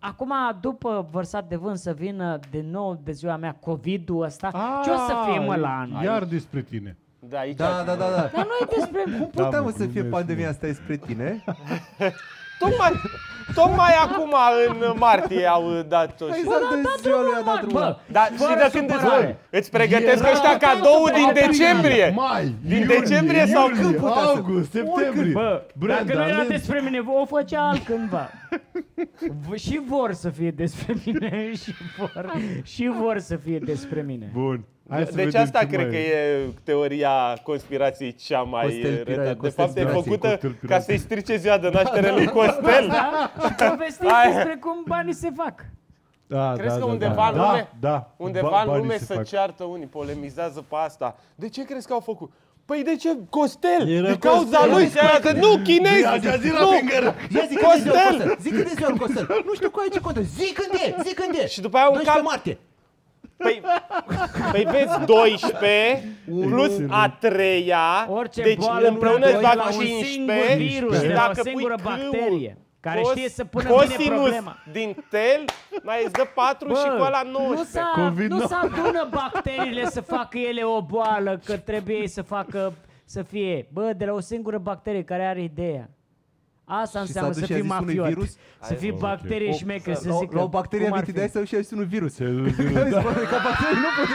acum după vărsat de vânt să vină din nou de ziua mea COVID-ul ăsta, ce o să fie mă la anul? Ah, Iar despre tine. Da, aici Da, da, da, da. Dar nu e despre... Cum Da, putea mă, mă, să fie glumesc, pandemia mă. asta e spre tine? Tocmai, tocmai acum, în martie, au dat-o și... Exact de ziua lui a dat drumul. Bă, Dar fără și de când îți, supărare. îți pregătesc Era ăștia cadou din aprilie, decembrie? Mai, Din iunie, decembrie sau iulie, când putea să- August, septembrie. Bă, Brenda, dacă nu era Lenz. despre mine, o făcea altcândva. V- și vor să fie despre mine și vor, și vor să fie despre mine. Bun. Hai să Deci vedem asta ce cred mai că e. e teoria conspirației cea mai Costel Pira- retă. De Costel fapt, e Pirație, făcută Costel ca Pirație. să-i strice ziua de naștere lui Costel. Da? Și povestim Aia. despre cum banii se fac. Da, Crezi da, că da, undeva da, în da, lume- da, Undeva ba- în banii lume se se fac. ceartă unii, polemizează pe asta. De ce crezi că au făcut? Păi de ce Costel? Era Din cauza Costel. lui și aia că nu, chinezi! Ia, ia, zi la nu. finger. Ia zi Costel! când e ziua lui Costel! Zi când e ziua lui Costel! Nu știu cu ce contă! Zi când e! Zi când e! Și după aia un 12 cal... martie! Păi, păi vezi 12 plus a treia, Orice deci boală împreună până îți la fac un singur 15 virus, și de la o dacă singură pui câul, bacterie care cos- știe să pună bine cosinus problema. din tel, mai îți dă 4 și cu ăla nu 19. s-a, COVID nu nu. se adună bacteriile să facă ele o boală, că trebuie ei să facă, să fie, bă, de la o singură bacterie care are ideea. Asta Și înseamnă s-a să dus și a fii zis unui mafiot. virus? Să fii ok. bacterie și șmecă, să La, zică la o bacterie cum ar amintit de fi. aia sau și a zis unui virus. Da. Ca bacterie nu poți.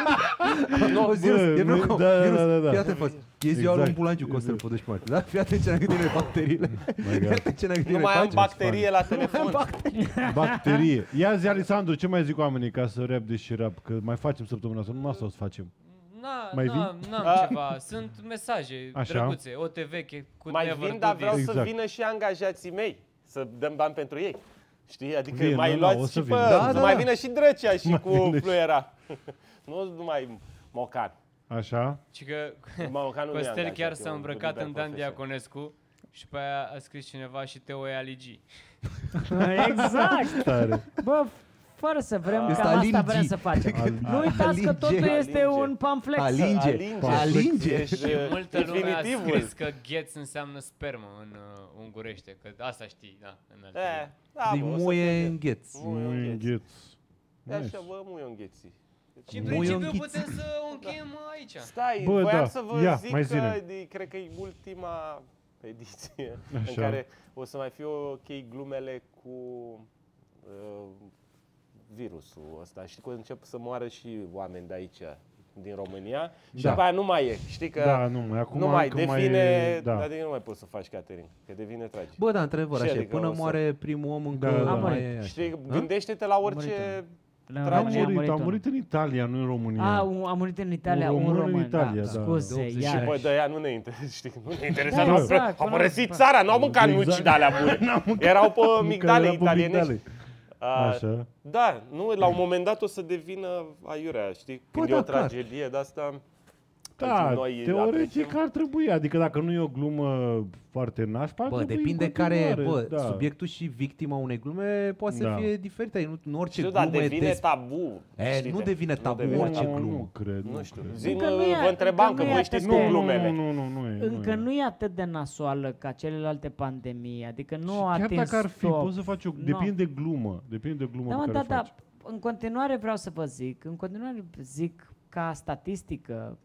Nu, virus, bă, e vreo nu- com- da, da, virus. da, da. Fii atent, fost. E ziua lui Exact. un bulangiu, Costel, pe 12 martie. Da? Fii atent ce ne-am gândit noi bacteriile. My Fii God. atent ce ne-am gândit Nu noi. mai am faci? bacterie la telefon. Bacterie. Ia zi, Alexandru, ce mai zic oamenii ca să rap de și rap? Că mai facem săptămâna asta, nu asta o să facem. Na, Mai na, n-am A. ceva. Sunt mesaje Așa. drăguțe. OTV, cu Mai Never vin, Do dar vreau This. să Exact. vină și angajații mei. Să dăm bani pentru ei. Știi? Adică Vin, mai da, da, o luați să și vin. pe... Da, să da, mai da. vină și Drăcea și Mai cu vine și- fluiera. nu numai Mocan. Așa? Și că Mocanul nu e Costel angajat, chiar e s-a un îmbrăcat liber în Dan profesional. Diaconescu și pe aia a scris cineva și Teo e aligi. Exact. Tare. Bă, fără să vrem, Este cam asta alingi. vrem să facem. Al- Nu uitați că Alinge. totul este Alinge. un pamflet. Alinge. Alinge. Alinge. Ești, Și uh, multă lume a infinitivul. scris că gheț înseamnă spermă în uh, ungurește, că asta știi, da, în alte Eh, limbi. da, Deci bă, o să muie fie. în gheț. Muie în În gheț. gheț. E Nice. așa, bă, muie în gheții. Și în Muie principiu în ghiț. putem să o încheiem aici. Stai, Bă, voiam da, să vă ia, zic mai că zine. de, cred că e ultima ediție Așa. în care o să mai fie ok glumele cu uh, virusul ăsta. Știi că încep să moară și oameni de aici, din România și Da. după aia nu mai e. Știi că Da, nu mai, acum nu mai încă mai devine, e- da. da. dar de nu mai poți să faci catering, că devine tragic. Bă, da, într-adevăr, Ce așa, e. adică până o să- moare primul om încă Da, da. A mai murit. e așa. Știi, Hă? gândește-te la orice... murit A La Trage. România murit, a unul. murit în Italia, nu în România. A, un, a murit în Italia Un un român român, în Italia, da. da. Scuze, De 80 Și bă, iarăși. de aia nu ne interesează, știi, nu ne interesează. Da, noastră. exact, Au până- părăsit țara, nu au mâncat Exact. nuci de alea bune. Erau pe migdale Mâncarea pe italienești. migdale. A, Așa. Da, nu, la un moment dat o să devină aiurea, știi? Când Bă, e o da, clar. tragedie de asta, Da, noi teoretic apreciem. ar trebui, adică dacă nu e o glumă foarte nașpa, ar Bă, trebui în depinde care e, continuare, bă, da. subiectul și victima unei glume poate să Da. fie diferită. Nu, nu orice Știu, dar glume devine des... tabu. E, știi nu de- devine tabu devine orice nu, glumă. Nu cred, Nu știu. cred. Zi, Încă nu e- vă întrebam încă că nu e voi știți atât cu de- glumele. Nu, nu, nu, nu e. Încă nu nu e atât de nasoală ca celelalte pandemii, adică nu Și a chiar atins dacă ar fi, top. poți să faci o... Nu. Depinde de glumă. Depinde de glumă Da, pe mă, care da, o da, faci. în continuare vreau să vă zic, în continuare zic ca statistică,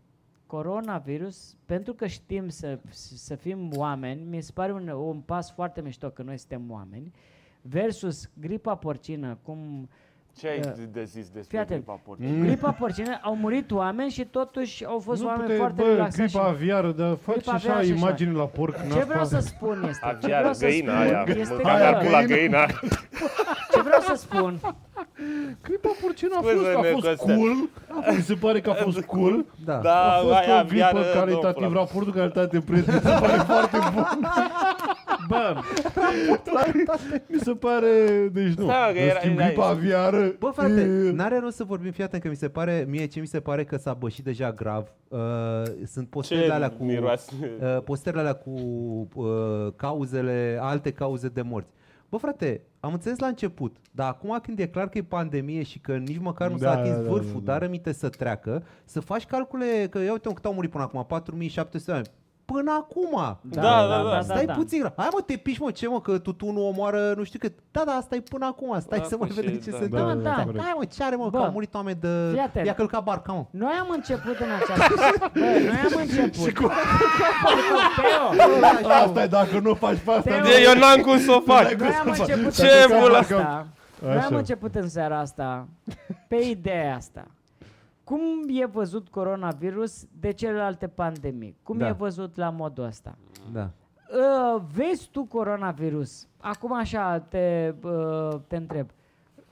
coronavirus, pentru că știm să, să fim oameni, mi se pare un, un pas foarte mișto că noi suntem oameni, versus gripa porcină, cum Ce ai Uh, de zis fii despre atent. gripa porcină? Mm. gripa porcină au murit oameni și totuși au fost nu oameni puteai, foarte bă, relaxați. gripa și- aviară, dar faci Gripa așa aviară și așa. imagini la porc. Ce vreau să spun este, ce Aviară, vreau să găina spun aia, este mâncarea Aia, că, cu la găină. găina. ce vreau să spun, Gripa porcină a fost, Scuze-ne, a fost Costea. cool. Mi se pare că a fost cool. Da. Da, A fost aia o gripă aviară, calitativ, domnul. raportul calitate-preț mi se pare foarte bun. Bă, mi se pare, deci nu. Da, că În era- schimb, era- gripa aviară. Bă, frate, e- n-are rost să vorbim, fii atent, că mi se pare, mie ce mi se pare că s-a bășit deja grav. Uh, sunt posterile alea Ce cu... miroase? Uh, posterile alea cu uh, cauzele, alte cauze de morți. Bă, frate, am înțeles la început, dar acum când e clar că e pandemie și că nici măcar nu Da, s-a atins da, da, vârful, da. dar rămite să treacă, să faci calcule, că ia uite cât au murit până acum, 4700 de oameni. Până acum! Da, da, da. Stai puțin, hai mă, te piși mă, ce mă, că tutunul omoară nu știu cât. Da, da, asta e până acum, stai Da, să mai păi vedem și- ce da, se da, întâmplă. da, corect. Hai mă, ce are mă, Bă, că au murit oameni de... fii atent. I-a călcat barca, mă. Noi am început în această... Bă, noi am început... Teo, Asta e dacă nu faci pe asta. Teo. nu- De, eu n-am cum să o fac. noi am început Ce în seara bula? asta. Noi am Așa. început în seara asta pe ideea asta. Cum e văzut coronavirus de celelalte pandemii? Cum Da. e văzut la modul ăsta? Da. Uh, vezi tu coronavirus? Acum așa te, uh, te întreb.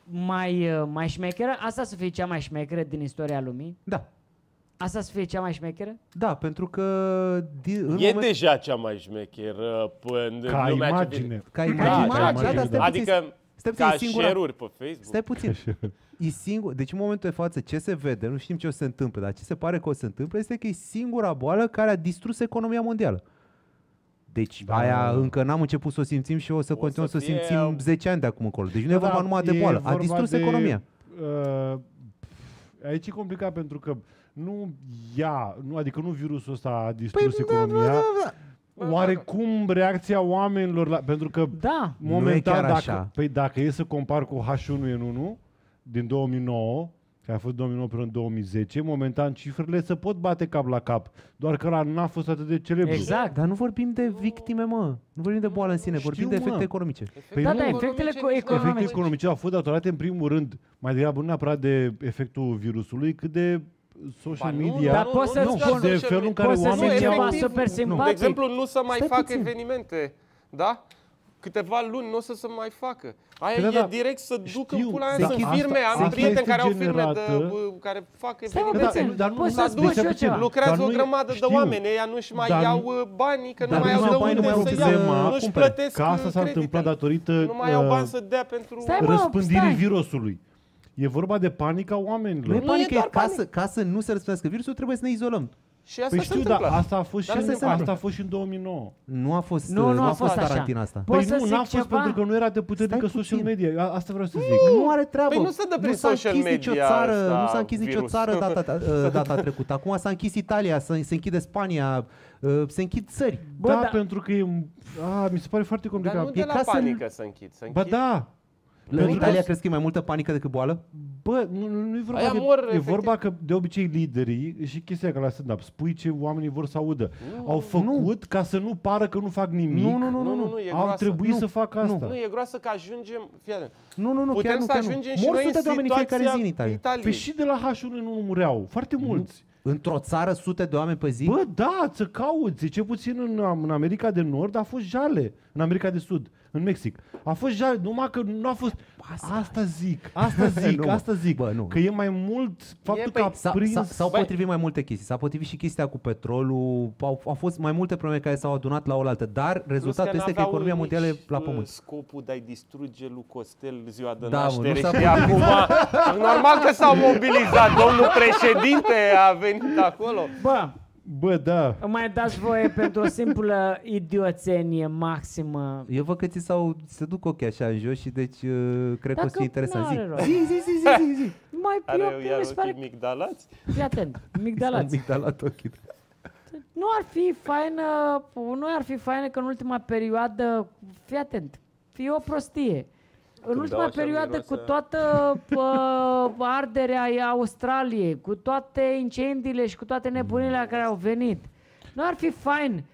Mai, uh, mai șmecheră? Asta să fie cea mai șmecheră din istoria lumii? Da. Asta să fie cea mai șmecheră? Da, pentru că di- în E moment... deja cea mai șmecheră până Ca lumea ce imagine. ca Da, imagine, ca da, imagine, da, stai da. puțin, Adică stai puțin, ca e singura, share-uri pe Facebook. Stai puțin. E singur, deci în momentul de față ce se vede, nu știm ce o să se întâmple, dar ce se pare că o să se întâmple este că e singura boală care a distrus economia mondială. Deci Da. aia încă n-am început să o simțim și o să O continuăm să, să o fie- simțim 10 ani de acum încolo. Deci nu e Da, vorba numai de e boală, a vorba distrus de, economia. Uh, aici e complicat pentru că nu ea, nu, adică nu virusul ăsta a distrus Păi, da, economia. da, da, da. Oarecum reacția oamenilor la, pentru că Da. momentan chiar dacă, așa. păi dacă e să compar cu H1N1 din 2009, care a fost 2009 până în 2010, momentan cifrele se pot bate cap la cap, doar că ăla n-a fost atât de celebru. Exact. Dar nu vorbim de victime, mă. Nu vorbim de boală în sine, Știu, vorbim de efecte mă. economice. Păi Da, nu, da, mă, efectele economice cu nici economice. Efectele economice au fost datorate în primul rând mai degrabă nu neapărat de efectul virusului, cât de social Ba nu, media. Dar pot să-ți nu, spun- și de felul în care Pot să zic oamenii ceva au... super De simpatic. exemplu, nu să mai Stai fac puțin. evenimente, da? Câteva luni nu o să se mai facă. Aia Păi da, e da. direct să ducă Știu, în pula mea, dar sunt asta- firme, am asta prieteni este care au firme de, generată- bă, care fac Stai, mă, evenimente. puțin. dar nu- Pot nu- să dar spun stai și eu puțin. ceva. Lucrează Dar o nu e- grămadă de știu. oameni, ea nu-și mai Dar iau nu- uh, banii, că nu Dar mai nu au mai de au bani, unde nu mai au să ce iau, să mă nu-și cumpere. plătesc Că asta s-a creditele. întâmplat datorită Nu mai au uh, bani să dea pentru... Stai, mă, răspândirii stai. virusului. E vorba de panica Nu e oamenilor. e panică, doar ca panică. să, ca să nu se răspândească virusul, trebuie să ne izolăm. Și asta Păi se știu, dar întâmplă. asta a fost și Dar în, asta se asta întâmplă. a fost și în 2009. Nu a fost, Nu, nu a fost așa. karantina asta. Pot Păi să nu, zic n-a fost ceva? pentru că nu era de puternică Stai social puțin. media. A- Asta vreau să zic. Nu are treabă. Păi nu se dă prin nu s-a social închis nicio media țară, asta, nu s-a închis nicio virus. țară data, uh, data trecută. Acum s-a închis Italia, se, se închide Spania, uh, se închid țări. Bă, da, da. pentru că e... A, mi se pare foarte Dar complicat. nu de E la ca să- panică să închid. Să Ba închid. da. În Pentru Italia că- crezi că e mai multă panică decât boală? Bă, nu, nu, nu e vorba Aia de... mor, e efectiv. vorba că de obicei liderii, și chestia că la stand-up, spui ce oamenii vor să audă. Au făcut ca să nu pară că nu fac nimic. Nu, nu, nu, Nu, nu, nu, e Au groasă. trebuit Nu, să facă nu. asta. Nu, e groasă că ajungem... Fii atent. Nu, nu, nu, Putem chiar nu, să chiar nu. ajungem și Mor noi sute de în oameni în fiecare zi în situația Italia. Italiei. Păi și de la H1 nu mureau. Foarte mulți. Într-o țară sute de oameni pe zi? Bă, da, să cauți. Ce puțin în, în America de Nord a fost jale. În America de Sud, în Mexic. A fost jale, numai că nu a fost... Asta zic, asta zic, Nu, mă. asta zic. Bă, nu. Că e mai mult faptul E, că a păi, S-a, prins... s-a, s-au Băi- potrivit mai multe chestii. S-a potrivit și chestia cu petrolul. Au, au fost mai multe probleme care s-au adunat la oaltă. Dar Plus rezultatul este că n-aveau economia mondială e nici, la uh, pământ. Scopul de a-i distruge lui Costel ziua de Da, mă, naștere nu s-a și acum... Normal că s-au mobilizat. Domnul președinte a venit acolo. Bă, Bă, da. Îmi mai dați voie pentru o simplă idioțenie maximă. Eu văd că ți s-au, se duc ochii așa în jos și deci uh, cred că o să Dacă fie interesant. Zi, n-are rost. zi, zi, zi, zi, zi, zi. Mai Are eu, iar mi se pare ochii migdalați? Fii atent, Am migdalați. migdalat ochii. Nu ar fi faină, nu ar fi faină că în ultima perioadă, fii atent, fie o prostie. În Când ultima dau așa perioadă, miros, cu a- toată uh, arderea Australiei, cu toate incendiile și cu toate nebunile care au venit, nu ar fi fain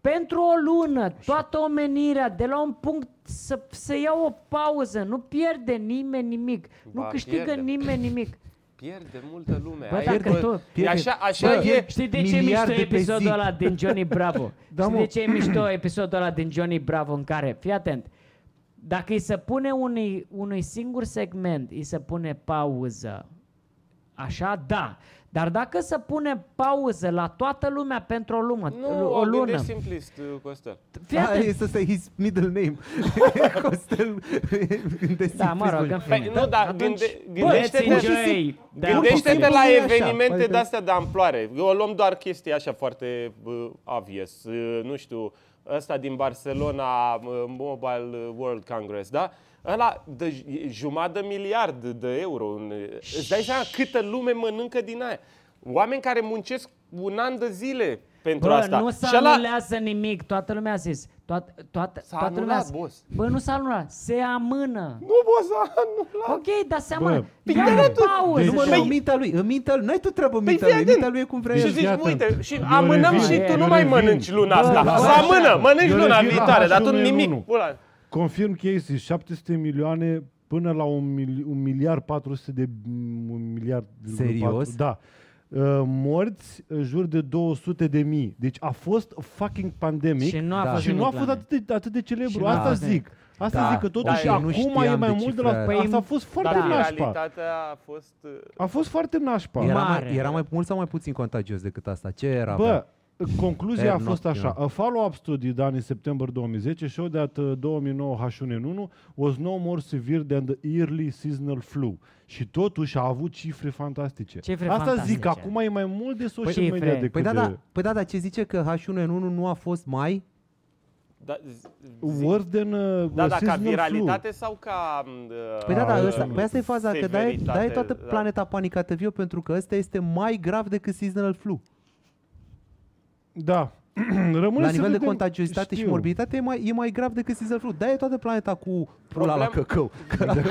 pentru o lună, toată omenirea, de la un punct să, să ia o pauză, nu pierde nimeni nimic, nu Ba, câștigă pierde. nimeni nimic. Pierde multă lume. Bă, Aia e, dacă tu- e așa, așa Bă, e. Știi de ce e miliarde mișto pe episodul zi. ăla din Johnny Bravo? Da, Știi mă. de ce e mișto episodul ăla din Johnny Bravo în care, fii atent, dacă îi se pune unui, unui singur segment, îi se pune pauză, așa, da. Dar dacă se pune pauză la toată lumea pentru o lună, Nu, o o lună, gândești simplist, uh, Costel. fii Ah, atent. e să se his middle name. Costel gândește Da, mă rog, în fine. Păi, nu, dar Atunci, gânde- bă, gândește-te- let's enjoy. Da, Gândește-te Pur și la simplu e așa. evenimente Adică- de-astea de amploare. Eu o luăm doar chestii așa foarte uh, obvious. Uh, nu știu, ăsta din Barcelona, uh, Mobile World Congress, da? Ăla de j- jumătate de miliard de euro. Un- Îți dai seama câtă lume mănâncă din aia. Oameni care muncesc un an de zile pentru Bă, asta. nu se Și ăla- anulează nimic, toată lumea a zis. Toată, toată, S-a toată anulat, lumea a- boss. Bă, nu s-a anulat, se amână. Nu poți să anulat. Ok, dar seamănă. Bă, Ia de-aia o tu- pauză. Deci- Nu mă, Păi- nu, mintea lui. În mintea lui. N-ai tu treabă în Păi mintea fii lui. atent. Mintea lui e cum vrea Și el. zici, Fii atent. uite, și Eu amânăm revin. și tu Eu nu mai revin. mănânci luna Bă, asta. da, Să așa. amână, mănânci Eu luna revin la viitoare, dar tu H1N1. nimic. Pula. Confirm chestii, 700 milioane până la un, mil, un miliard 400 de un miliard. Serios? Da. Uh, morți în jur de 200 de mii. Deci a fost fucking pandemic Și nu a Da. fost și nu nimic a la fost noi. atât de, atât de Și celebru. nu a Asta fost zic. Asta Da. zic că totuși Da, eu nu acum știam e mai de mult de la... cifra aia. Asta a fost foarte Dar nașpa. realitatea a fost... uh, A fost foarte nașpa. Era Mare. mai, era mai mult sau mai puțin contagios decât asta? Ce era? Bă, concluzia Air a fost not, așa. you A follow-up study done in September 2010 showed that uh, 2009 H1N1 was no more severe than the yearly seasonal flu. Și totuși a avut cifre fantastice. Cifre Asta fantastice. zic, acum e mai mult de social Cifre. media decât Păi da, de... da, păi da, da, ce zice că H1N1 nu a fost mai? Da, zi- zi- Worse than uh, da, da, ca seasonal viralitate sau ca... uh, Păi da, da, Ah, ăsta, uh, păi asta e faza, că da, e, severitate, da, e toată da. planeta panicată viu pentru că ăsta este mai grav decât seasonal flu. Flu. Da. Rămâne La să nivel de vedem. contagiozitate și Știu. morbiditate e mai, e mai grav decât seasonal flu. Da, e toată planeta cu pula la Problem- căcău. Că la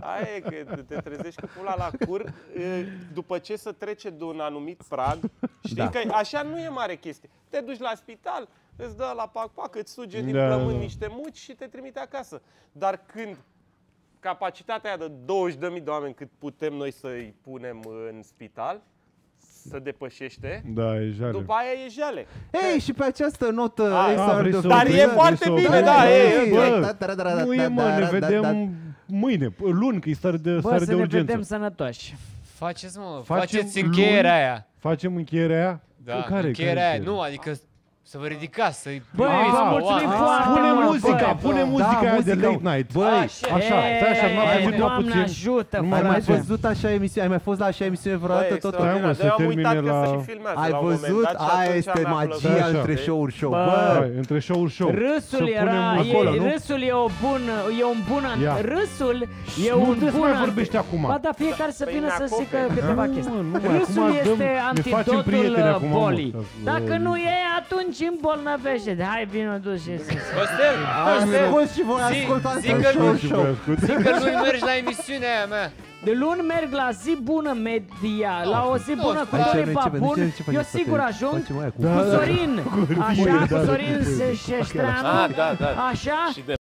Aia e că te trezești cu pula la cur uh, după ce să trece de un anumit prag. Știi Da. că așa nu e mare chestie. Te duci la spital, îți dă la pac-pac, îți suge din Da, plămâni da. niște muci și te trimite acasă. Dar când capacitatea aia de 20.000 de oameni cât putem noi să-i punem în spital, să depășește, Da, e jale. după aia e jale. Ei, și pe această notă A, extraordinar vrei de să Dar oprim? e Vrei foarte să bine, oprim? da, e, Bă, Bă, Nu e, mă, ne vedem mâine, luni, că e stare de, Bă, stare să de ne urgență. vedem sănătoși. Faceți, mă, Facem faceți încheierea luni? aia. Facem încheierea aia? Da, care, încheierea aia. încheiere? Nu, adică să vă ridicați, să-i Băi, primiți vă pe mulțumim oameni. foarte Pune mult, muzica, băi. pune Da, muzica aia de muzica. late night. Băi, Așa. Așa, stai așa, nu Ei, avem mult Doamne puțin. ajută, Nu Ai mai mai frate. văzut așa emisiune? Ai mai fost la așa emisiune vreodată Băi, tot? extraordinar. Hai, mă, să De-aia am uitat termine că la- se și filmează Ai la un moment văzut? dat și Aia atunci este mi-a plăcut. magia Așa. între show-uri show. Bă, Bă, Hai, între show-uri show. Râsul Să era, punem e, acolo, nu? râsul e o bună, e un bun, an- Ia. râsul e Nu un trebuie să bun mai an- vorbești acum. Ba da, fiecare să Păi vină ne să acoperi. zică câteva Nu, chestii. mă, nu, mă, Râsul acum este dăm- ne facem antidotul prieteni uh, acum, mă. bolii. Să- Dacă nu e, atunci îmbolnăvește. Hai, vină tu și să... Costel, Costel, ascult și voi zi- ascultați zi un că show nu- show. zic că nu mergi la emisiunea aia mea. De luni merg la zi bună media, la o zi nu, bună cu aici Tony noi ce- Papun. de ce- ce facem Eu să sigur te- ajung facem aia cu- cu Da, da. Sorin. Cu Așa, da, cu da, Sorin da. Șeștreanu. Ah, da, da. Așa, Și de